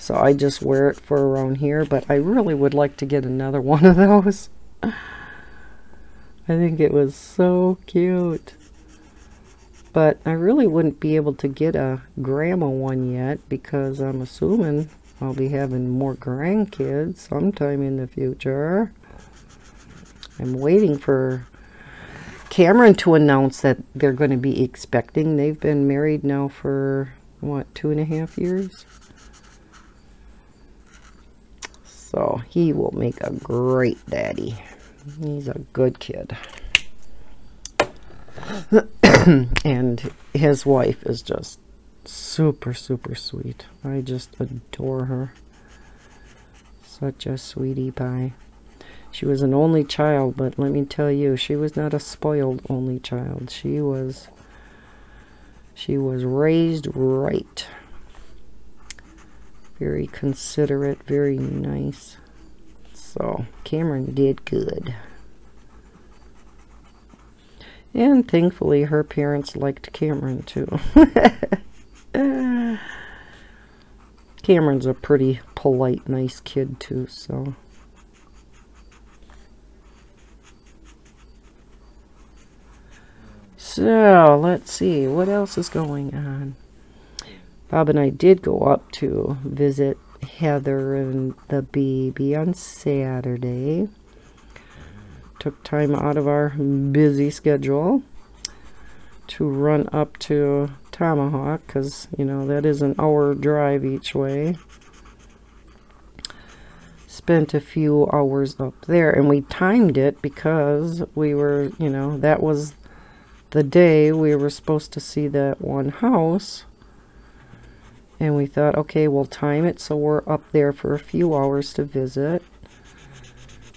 so I just wear it for around here, but I really would like to get another one of those. I think it was so cute. But I really wouldn't be able to get a grandma one yet because I'm assuming I'll be having more grandkids sometime in the future. I'm waiting for Cameron to announce that they're going to be expecting. They've been married now for, what, two and a half years? So he will make a great daddy. He's a good kid. and his wife is just super, super sweet. I just adore her. Such a sweetie pie. She was an only child, but let me tell you, she was not a spoiled only child. She was, she was raised right. Very considerate, very nice. So, Cameron did good. And thankfully, her parents liked Cameron too. Cameron's a pretty polite, nice kid too, so. So, let's see, what else is going on? Bob and I did go up to visit Heather and the baby on Saturday took time out of our busy schedule to run up to Tomahawk because, you know, that is an hour drive each way. Spent a few hours up there and we timed it because we were, you know, that was the day we were supposed to see that one house. And we thought, okay, we'll time it so we're up there for a few hours to visit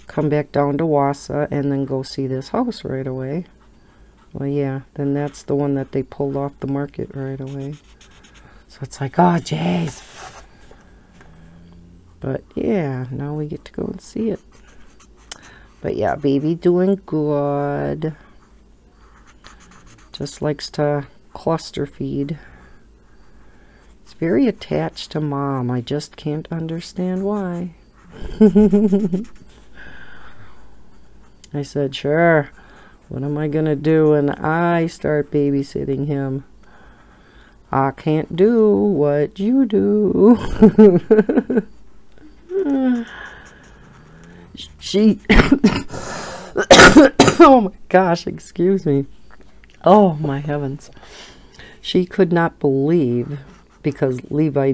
come back down to Wausau and then go see this house right away. Well, yeah, then that's the one that they pulled off the market right away. So it's like, oh, jeez. But yeah, now we get to go and see it. But yeah, baby doing good. Just likes to cluster feed. Very attached to mom. I just can't understand why. I said, sure. What am I going to do when I start babysitting him? I can't do what you do. she, oh my gosh, excuse me. Oh my heavens. She could not believe, because Levi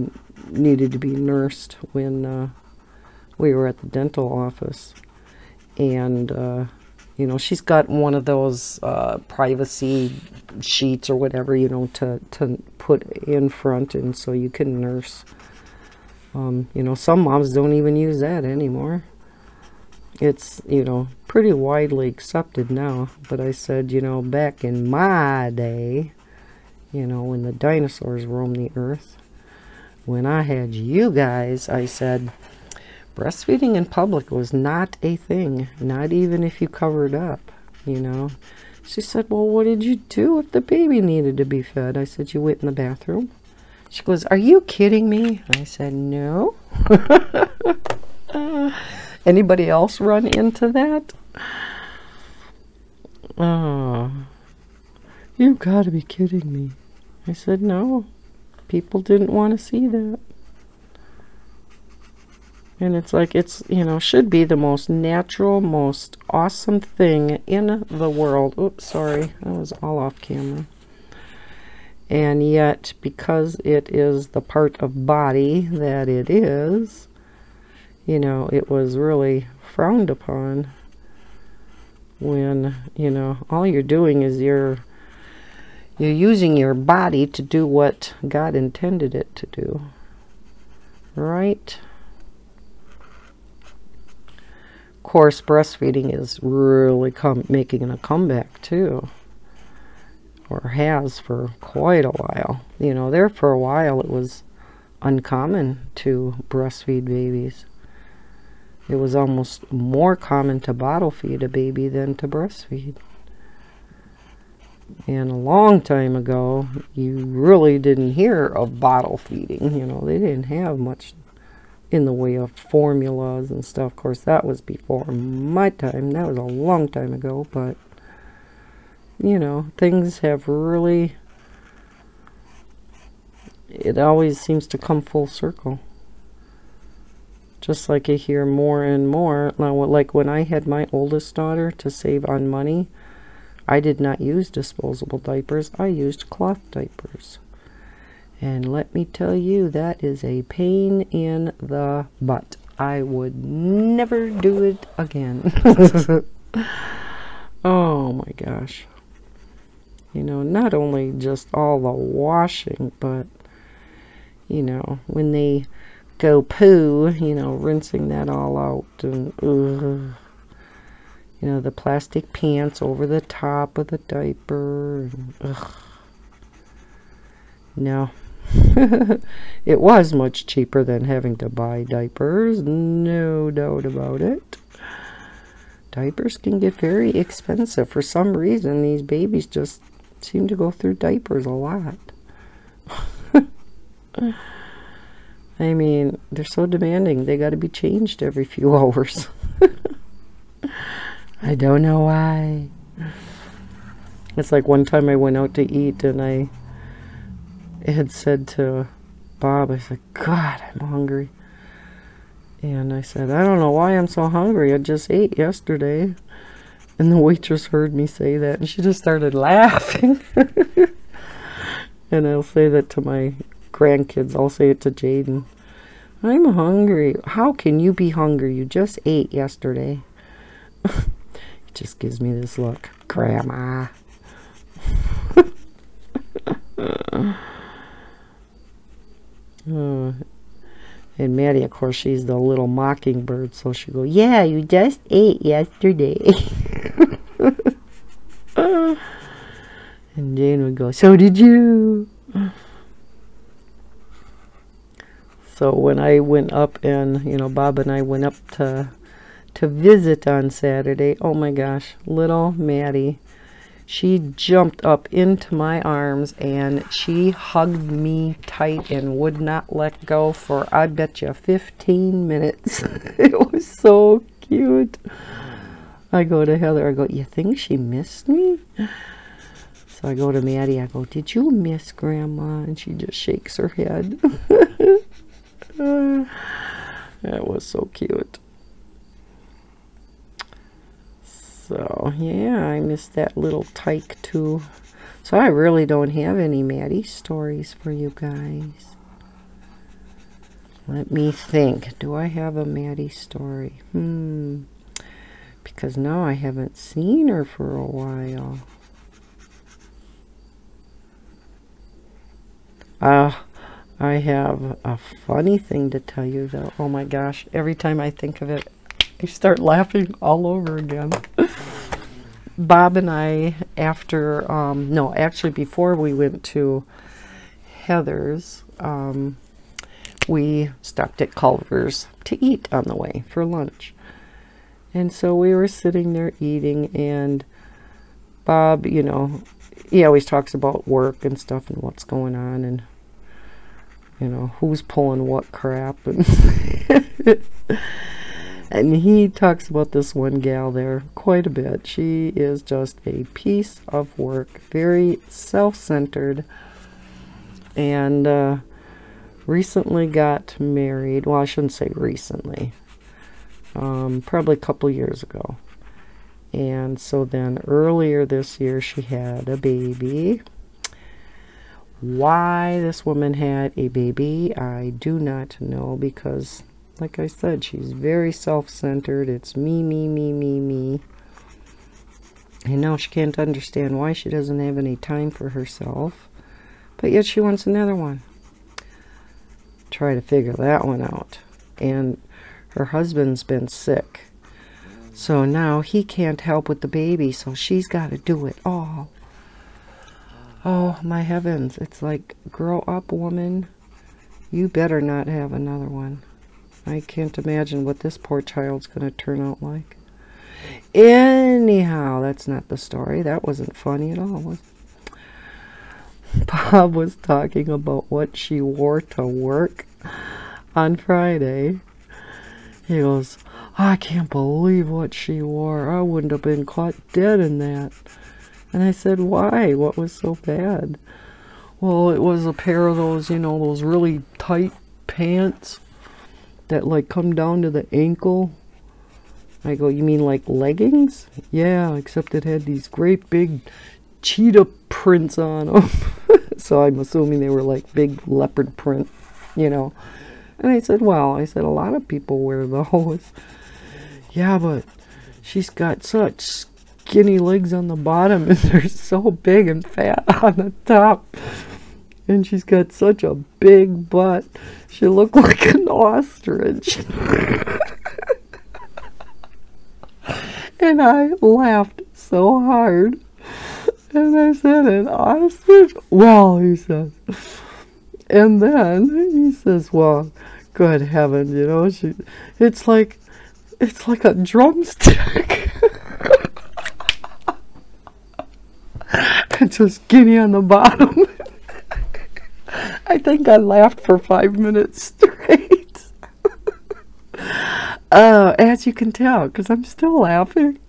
needed to be nursed when uh, we were at the dental office. And, uh, you know, she's got one of those uh, privacy sheets or whatever, you know, to, to put in front and so you can nurse. Um, you know, some moms don't even use that anymore. It's, you know, pretty widely accepted now. But I said, you know, back in my day, you know, when the dinosaurs roamed the earth, when I had you guys, I said, breastfeeding in public was not a thing, not even if you covered up, you know. She said, well, what did you do if the baby needed to be fed? I said, you went in the bathroom. She goes, are you kidding me? I said, no. anybody else run into that? Oh, you've got to be kidding me. I said, no. People didn't want to see that. And it's like, it's, you know, should be the most natural, most awesome thing in the world. Oops, sorry. That was all off camera. And yet, because it is the part of body that it is, you know, it was really frowned upon when, you know, all you're doing is you're you're using your body to do what God intended it to do. Right? Of course, breastfeeding is really making a comeback too, or has for quite a while. You know, there for a while it was uncommon to breastfeed babies. It was almost more common to bottle feed a baby than to breastfeed. And a long time ago, you really didn't hear of bottle feeding. You know, they didn't have much in the way of formulas and stuff. Of course, that was before my time. That was a long time ago, but you know, things have really it always seems to come full circle. Just like you hear more and more. Now, like when I had my oldest daughter to save on money, I did not use disposable diapers. I used cloth diapers. And let me tell you, that is a pain in the butt. I would never do it again. oh my gosh. You know, not only just all the washing, but, you know, when they go poo, you know, rinsing that all out and, ugh. You know, the plastic pants over the top of the diaper. Ugh. No, it was much cheaper than having to buy diapers, no doubt about it. Diapers can get very expensive. For some reason, these babies just seem to go through diapers a lot. I mean, they're so demanding. They got to be changed every few hours. I don't know why. It's like one time I went out to eat and I had said to Bob, I said, God, I'm hungry. And I said, I don't know why I'm so hungry. I just ate yesterday. And the waitress heard me say that and she just started laughing. and I'll say that to my grandkids. I'll say it to Jaden. I'm hungry. How can you be hungry? You just ate yesterday. just gives me this look. Grandma. Uh, and Maddie, of course, she's the little mockingbird, so she go, yeah, you just ate yesterday. and Jane would go, so did you? So when I went up and, you know, Bob and I went up to to visit on Saturday, oh my gosh, little Maddie she jumped up into my arms and she hugged me tight and would not let go for, I bet you, 15 minutes. it was so cute. I go to Heather, I go, you think she missed me? So I go to Maddie, I go, did you miss Grandma? And she just shakes her head. that was so cute. So, yeah, I missed that little tyke too. So I really don't have any Maddie stories for you guys. Let me think. Do I have a Maddie story? Hmm. Because now I haven't seen her for a while. Ah, uh, I have a funny thing to tell you though. Oh my gosh, every time I think of it, I start laughing all over again. Bob and I, after, um, no, actually before we went to Heather's, um, we stopped at Culver's to eat on the way for lunch. And so we were sitting there eating and Bob, you know, he always talks about work and stuff and what's going on and you know who's pulling what crap and and he talks about this one gal there quite a bit. She is just a piece of work very self-centered and uh, recently got married. Well I shouldn't say recently. Um, probably a couple years ago. And so then earlier this year she had a baby. Why this woman had a baby I do not know because like I said she's very self-centered it's me me me me me and now she can't understand why she doesn't have any time for herself but yet she wants another one try to figure that one out and her husband's been sick so now he can't help with the baby, so she's got to do it all. Oh, my heavens. It's like, grow up, woman. You better not have another one. I can't imagine what this poor child's going to turn out like. Anyhow, that's not the story. That wasn't funny at all, was Bob was talking about what she wore to work on Friday. He goes, I can't believe what she wore. I wouldn't have been caught dead in that. And I said, why? What was so bad? Well, it was a pair of those, you know, those really tight pants that like come down to the ankle. I go, you mean like leggings? Yeah, except it had these great big cheetah prints on them. so I'm assuming they were like big leopard print, you know. And I said, well, I said, a lot of people wear those. Yeah, but she's got such skinny legs on the bottom and they're so big and fat on the top. And she's got such a big butt. She looked like an ostrich. and I laughed so hard. And I said, an ostrich? Well, he says. And then he says, well, good heaven, you know, she, it's like it's like a drumstick. it's just skinny on the bottom. I think I laughed for five minutes straight. uh, as you can tell, because I'm still laughing.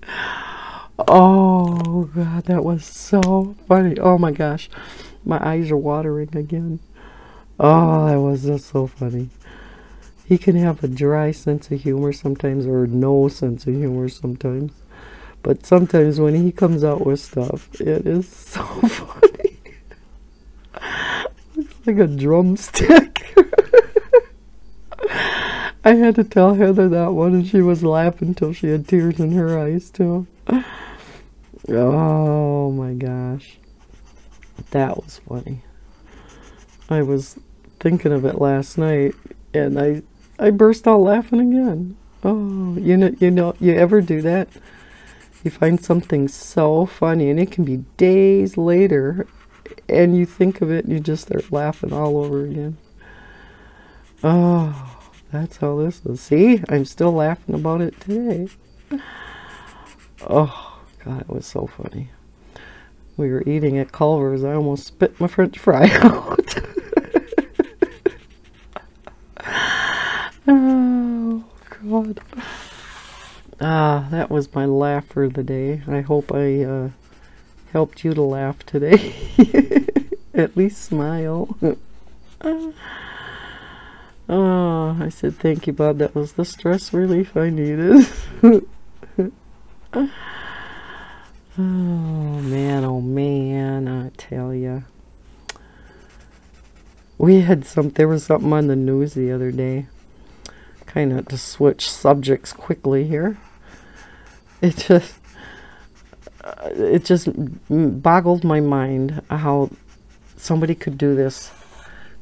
Oh, God, that was so funny. Oh, my gosh. My eyes are watering again. Oh, that was just so funny. He can have a dry sense of humor sometimes or no sense of humor sometimes. But sometimes when he comes out with stuff, it is so funny. Like a drumstick. I had to tell Heather that one and she was laughing till she had tears in her eyes too. Oh my gosh. That was funny. I was thinking of it last night and I I burst out laughing again. Oh, you know, you know, you ever do that? You find something so funny, and it can be days later, and you think of it, and you just start laughing all over again. Oh, that's how this was. See, I'm still laughing about it today. Oh, God, it was so funny. We were eating at Culver's. I almost spit my french fry out. Oh, God. Ah, that was my laugh for the day. I hope I uh, helped you to laugh today. At least smile. oh, I said thank you, Bob. That was the stress relief I needed. Oh man, oh man, I tell you. We had some, there was something on the news the other day. Kind of to switch subjects quickly here. It just, it just boggled my mind how somebody could do this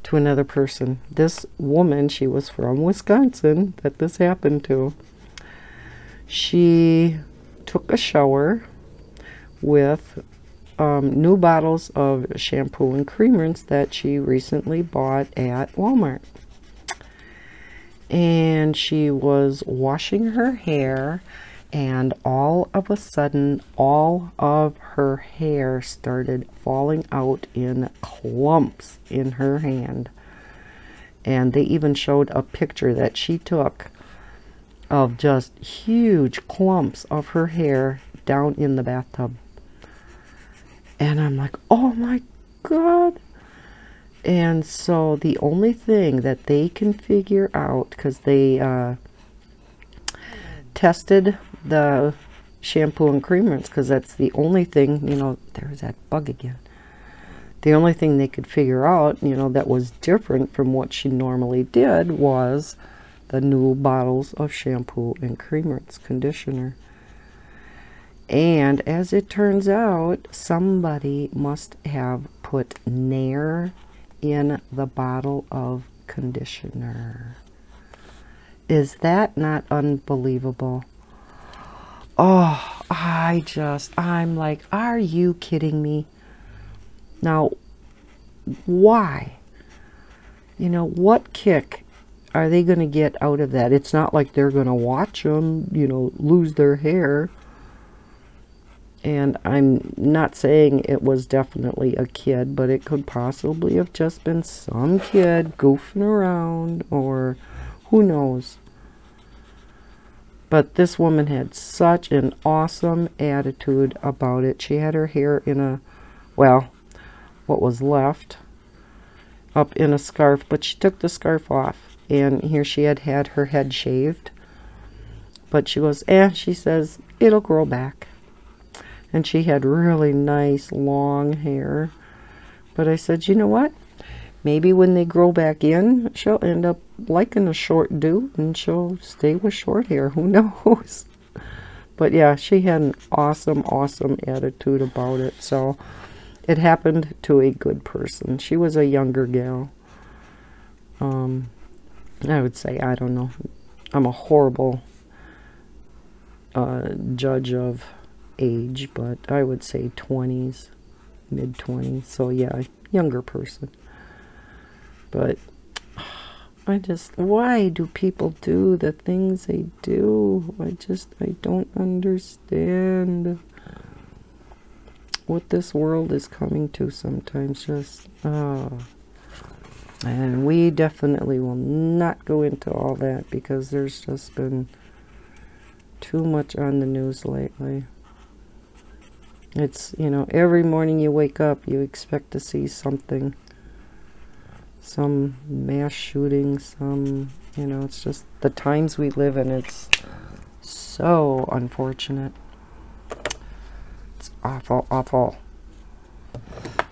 to another person. This woman, she was from Wisconsin that this happened to. She took a shower with um, new bottles of shampoo and cream rinse that she recently bought at Walmart. And she was washing her hair and all of a sudden all of her hair started falling out in clumps in her hand. And they even showed a picture that she took of just huge clumps of her hair down in the bathtub. And I'm like, oh my God. And so the only thing that they can figure out, because they uh, tested the shampoo and cream rinse, because that's the only thing, you know, there's that bug again. The only thing they could figure out, you know, that was different from what she normally did was the new bottles of shampoo and cream rinse conditioner. And as it turns out, somebody must have put Nair in the bottle of conditioner. Is that not unbelievable? Oh, I just, I'm like, are you kidding me? Now, why? You know, what kick are they going to get out of that? It's not like they're going to watch them, you know, lose their hair. And I'm not saying it was definitely a kid, but it could possibly have just been some kid goofing around or who knows. But this woman had such an awesome attitude about it. She had her hair in a, well, what was left up in a scarf, but she took the scarf off. And here she had had her head shaved. But she goes, eh, she says, it'll grow back and she had really nice long hair. But I said, you know what? Maybe when they grow back in, she'll end up liking a short dude and she'll stay with short hair. Who knows? But yeah, she had an awesome, awesome attitude about it. So it happened to a good person. She was a younger gal. Um, I would say, I don't know. I'm a horrible uh, judge of age, but I would say 20s, mid 20s. So yeah, younger person. But I just, why do people do the things they do? I just, I don't understand what this world is coming to sometimes. Just, oh. And we definitely will not go into all that because there's just been too much on the news lately. It's, you know, every morning you wake up, you expect to see something. Some mass shooting, some, you know, it's just the times we live in. It's so unfortunate. It's awful, awful.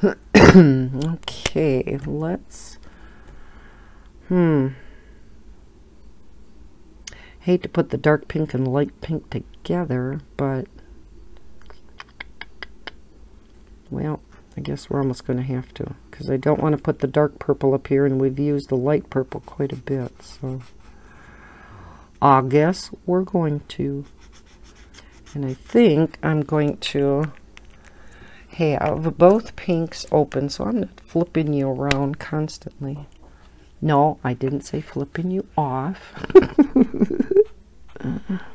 okay, let's, hmm. Hate to put the dark pink and light pink together, but Well, I guess we're almost going to have to because I don't want to put the dark purple up here and we've used the light purple quite a bit. So I guess we're going to. And I think I'm going to have both pinks open. So I'm not flipping you around constantly. No, I didn't say flipping you off.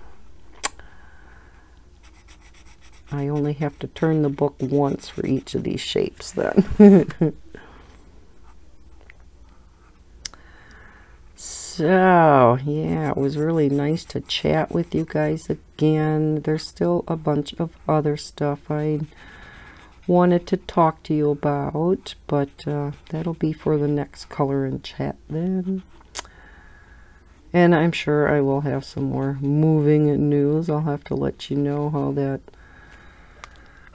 I only have to turn the book once for each of these shapes then. so, yeah, it was really nice to chat with you guys again. There's still a bunch of other stuff I wanted to talk to you about, but uh, that'll be for the next color and chat then. And I'm sure I will have some more moving news. I'll have to let you know how that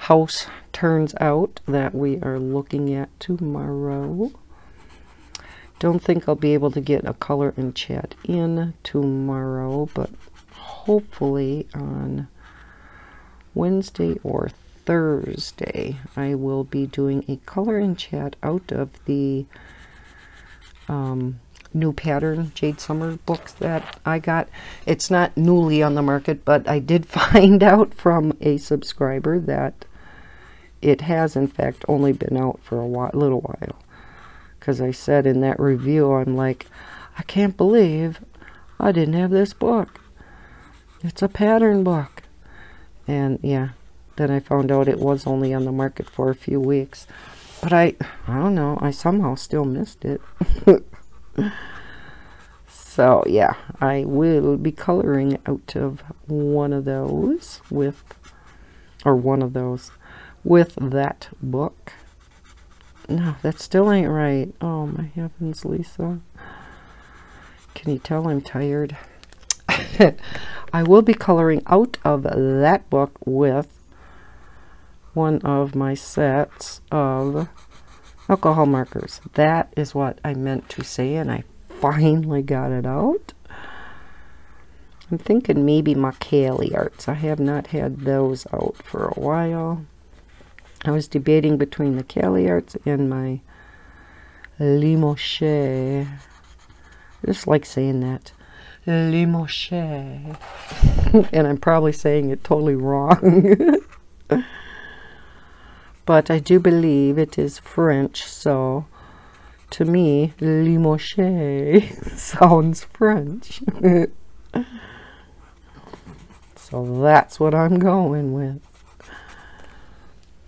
house turns out that we are looking at tomorrow. Don't think I'll be able to get a color and chat in tomorrow, but hopefully on Wednesday or Thursday I will be doing a color and chat out of the um, new pattern Jade Summer books that I got. It's not newly on the market, but I did find out from a subscriber that it has in fact only been out for a while, little while. Because I said in that review, I'm like, I can't believe I didn't have this book. It's a pattern book. And yeah, then I found out it was only on the market for a few weeks. But I, I don't know, I somehow still missed it. so yeah, I will be coloring out of one of those with, or one of those, with that book. No, that still ain't right. Oh my heavens, Lisa. Can you tell I'm tired? I will be coloring out of that book with one of my sets of alcohol markers. That is what I meant to say, and I finally got it out. I'm thinking maybe my Caliarts. I have not had those out for a while. I was debating between the Caliarts and my Limoche. I just like saying that. Limoche. and I'm probably saying it totally wrong. but I do believe it is French, so to me, Limoche sounds French. so that's what I'm going with.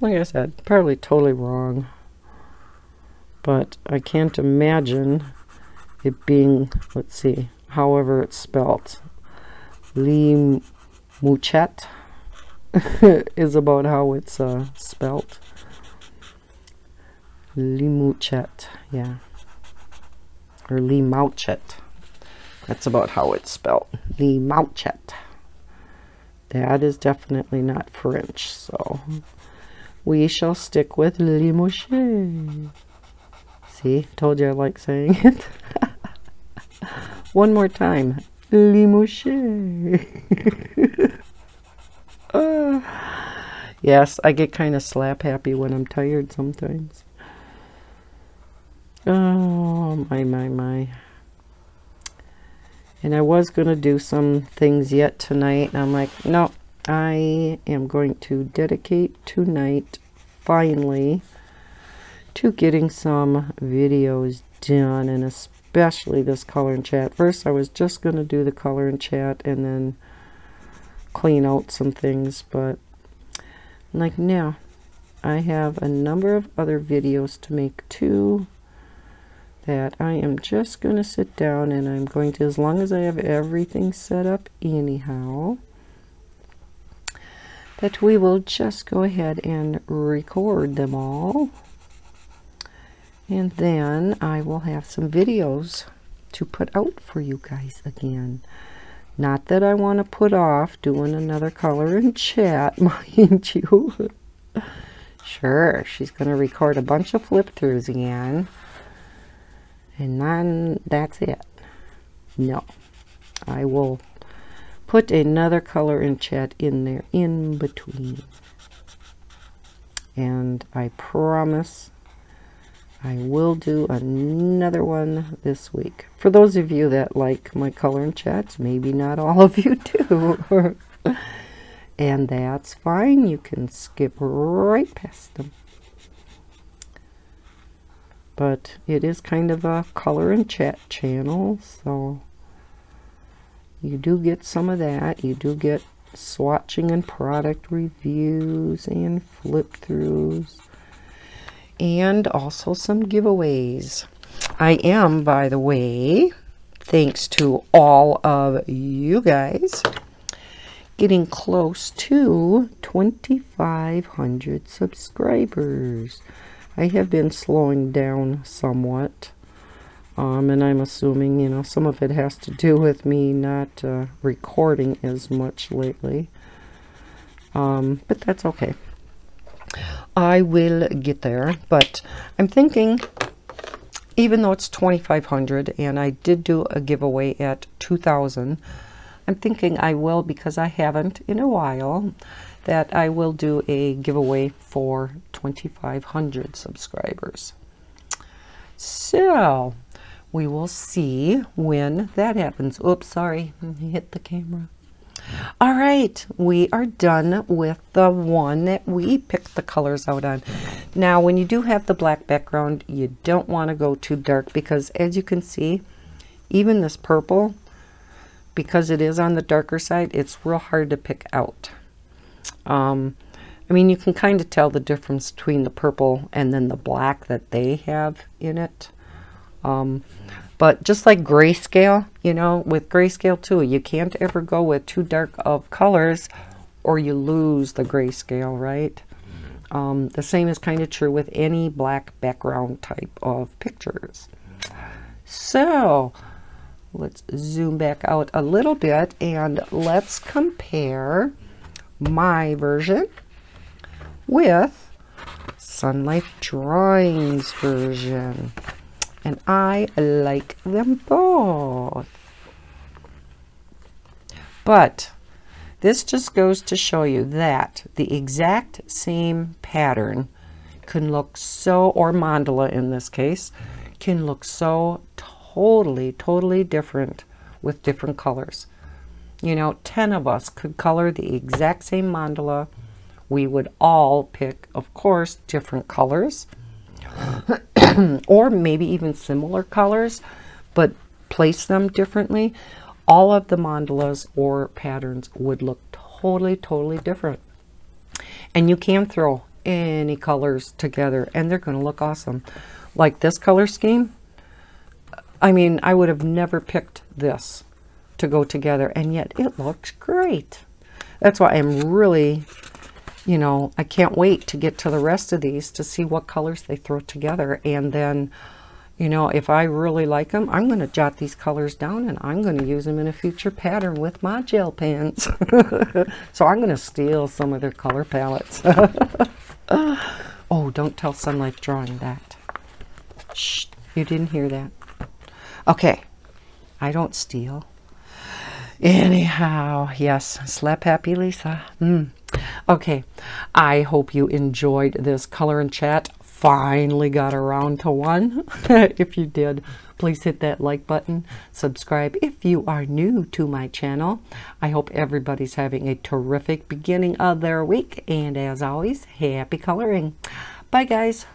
Like I said, probably totally wrong. But I can't imagine it being, let's see, however it's spelt. Lee is about how it's uh, spelt. Limuchet, yeah. Or Limauchet. That's about how it's spelled. Limauchet. That is definitely not French, so we shall stick with Limouche. See, told you I like saying it. One more time. Limouche. uh, yes, I get kind of slap happy when I'm tired sometimes. Oh, my, my, my. And I was going to do some things yet tonight. And I'm like, no, I am going to dedicate tonight, finally, to getting some videos done. And especially this color and chat. First, I was just going to do the color and chat and then clean out some things. But, like, now, I have a number of other videos to make too that I am just going to sit down and I'm going to, as long as I have everything set up anyhow, that we will just go ahead and record them all. And then I will have some videos to put out for you guys again. Not that I want to put off doing another color and chat, mind you. sure, she's going to record a bunch of flip-throughs again and then that's it no I will put another color and chat in there in between. And I promise I will do another one this week. For those of you that like my color and chats maybe not all of you do. And that's fine. You can skip right past them. But it is kind of a color and chat channel so you do get some of that. You do get swatching and product reviews and flip throughs and also some giveaways. I am by the way thanks to all of you guys getting close to 2500 subscribers. I have been slowing down somewhat. Um, and I'm assuming, you know, some of it has to do with me not uh, recording as much lately. Um, but that's okay. I will get there, but I'm thinking, even though it's 2,500 and I did do a giveaway at 2,000, I'm thinking I will, because I haven't in a while, that I will do a giveaway for 2,500 subscribers. So, we will see when that happens. Oops, sorry, hit the camera. All right, we are done with the one that we picked the colors out on. Now, when you do have the black background, you don't want to go too dark because as you can see, even this purple because it is on the darker side, it's real hard to pick out. Um, I mean, you can kind of tell the difference between the purple and then the black that they have in it. Um, but just like grayscale, you know, with grayscale too, you can't ever go with too dark of colors or you lose the grayscale, right? Um, the same is kind of true with any black background type of pictures. So, Let's zoom back out a little bit and let's compare my version with Sunlife Drawing's version. And I like them both. But this just goes to show you that the exact same pattern can look so, or mandala in this case, can look so totally, totally different with different colors. You know, 10 of us could color the exact same mandala. We would all pick, of course, different colors or maybe even similar colors, but place them differently. All of the mandalas or patterns would look totally, totally different. And you can throw any colors together and they're going to look awesome. Like this color scheme, I mean, I would have never picked this to go together, and yet it looks great. That's why I'm really, you know, I can't wait to get to the rest of these to see what colors they throw together. And then, you know, if I really like them, I'm going to jot these colors down and I'm going to use them in a future pattern with my gel pens. so I'm going to steal some of their color palettes. oh, don't tell Sunlife Drawing that. Shh, you didn't hear that. Okay, I don't steal. Anyhow, yes, slap happy Lisa. Mm. Okay, I hope you enjoyed this color and chat. Finally got around to one. if you did, please hit that like button. Subscribe if you are new to my channel. I hope everybody's having a terrific beginning of their week. And as always, happy coloring. Bye, guys.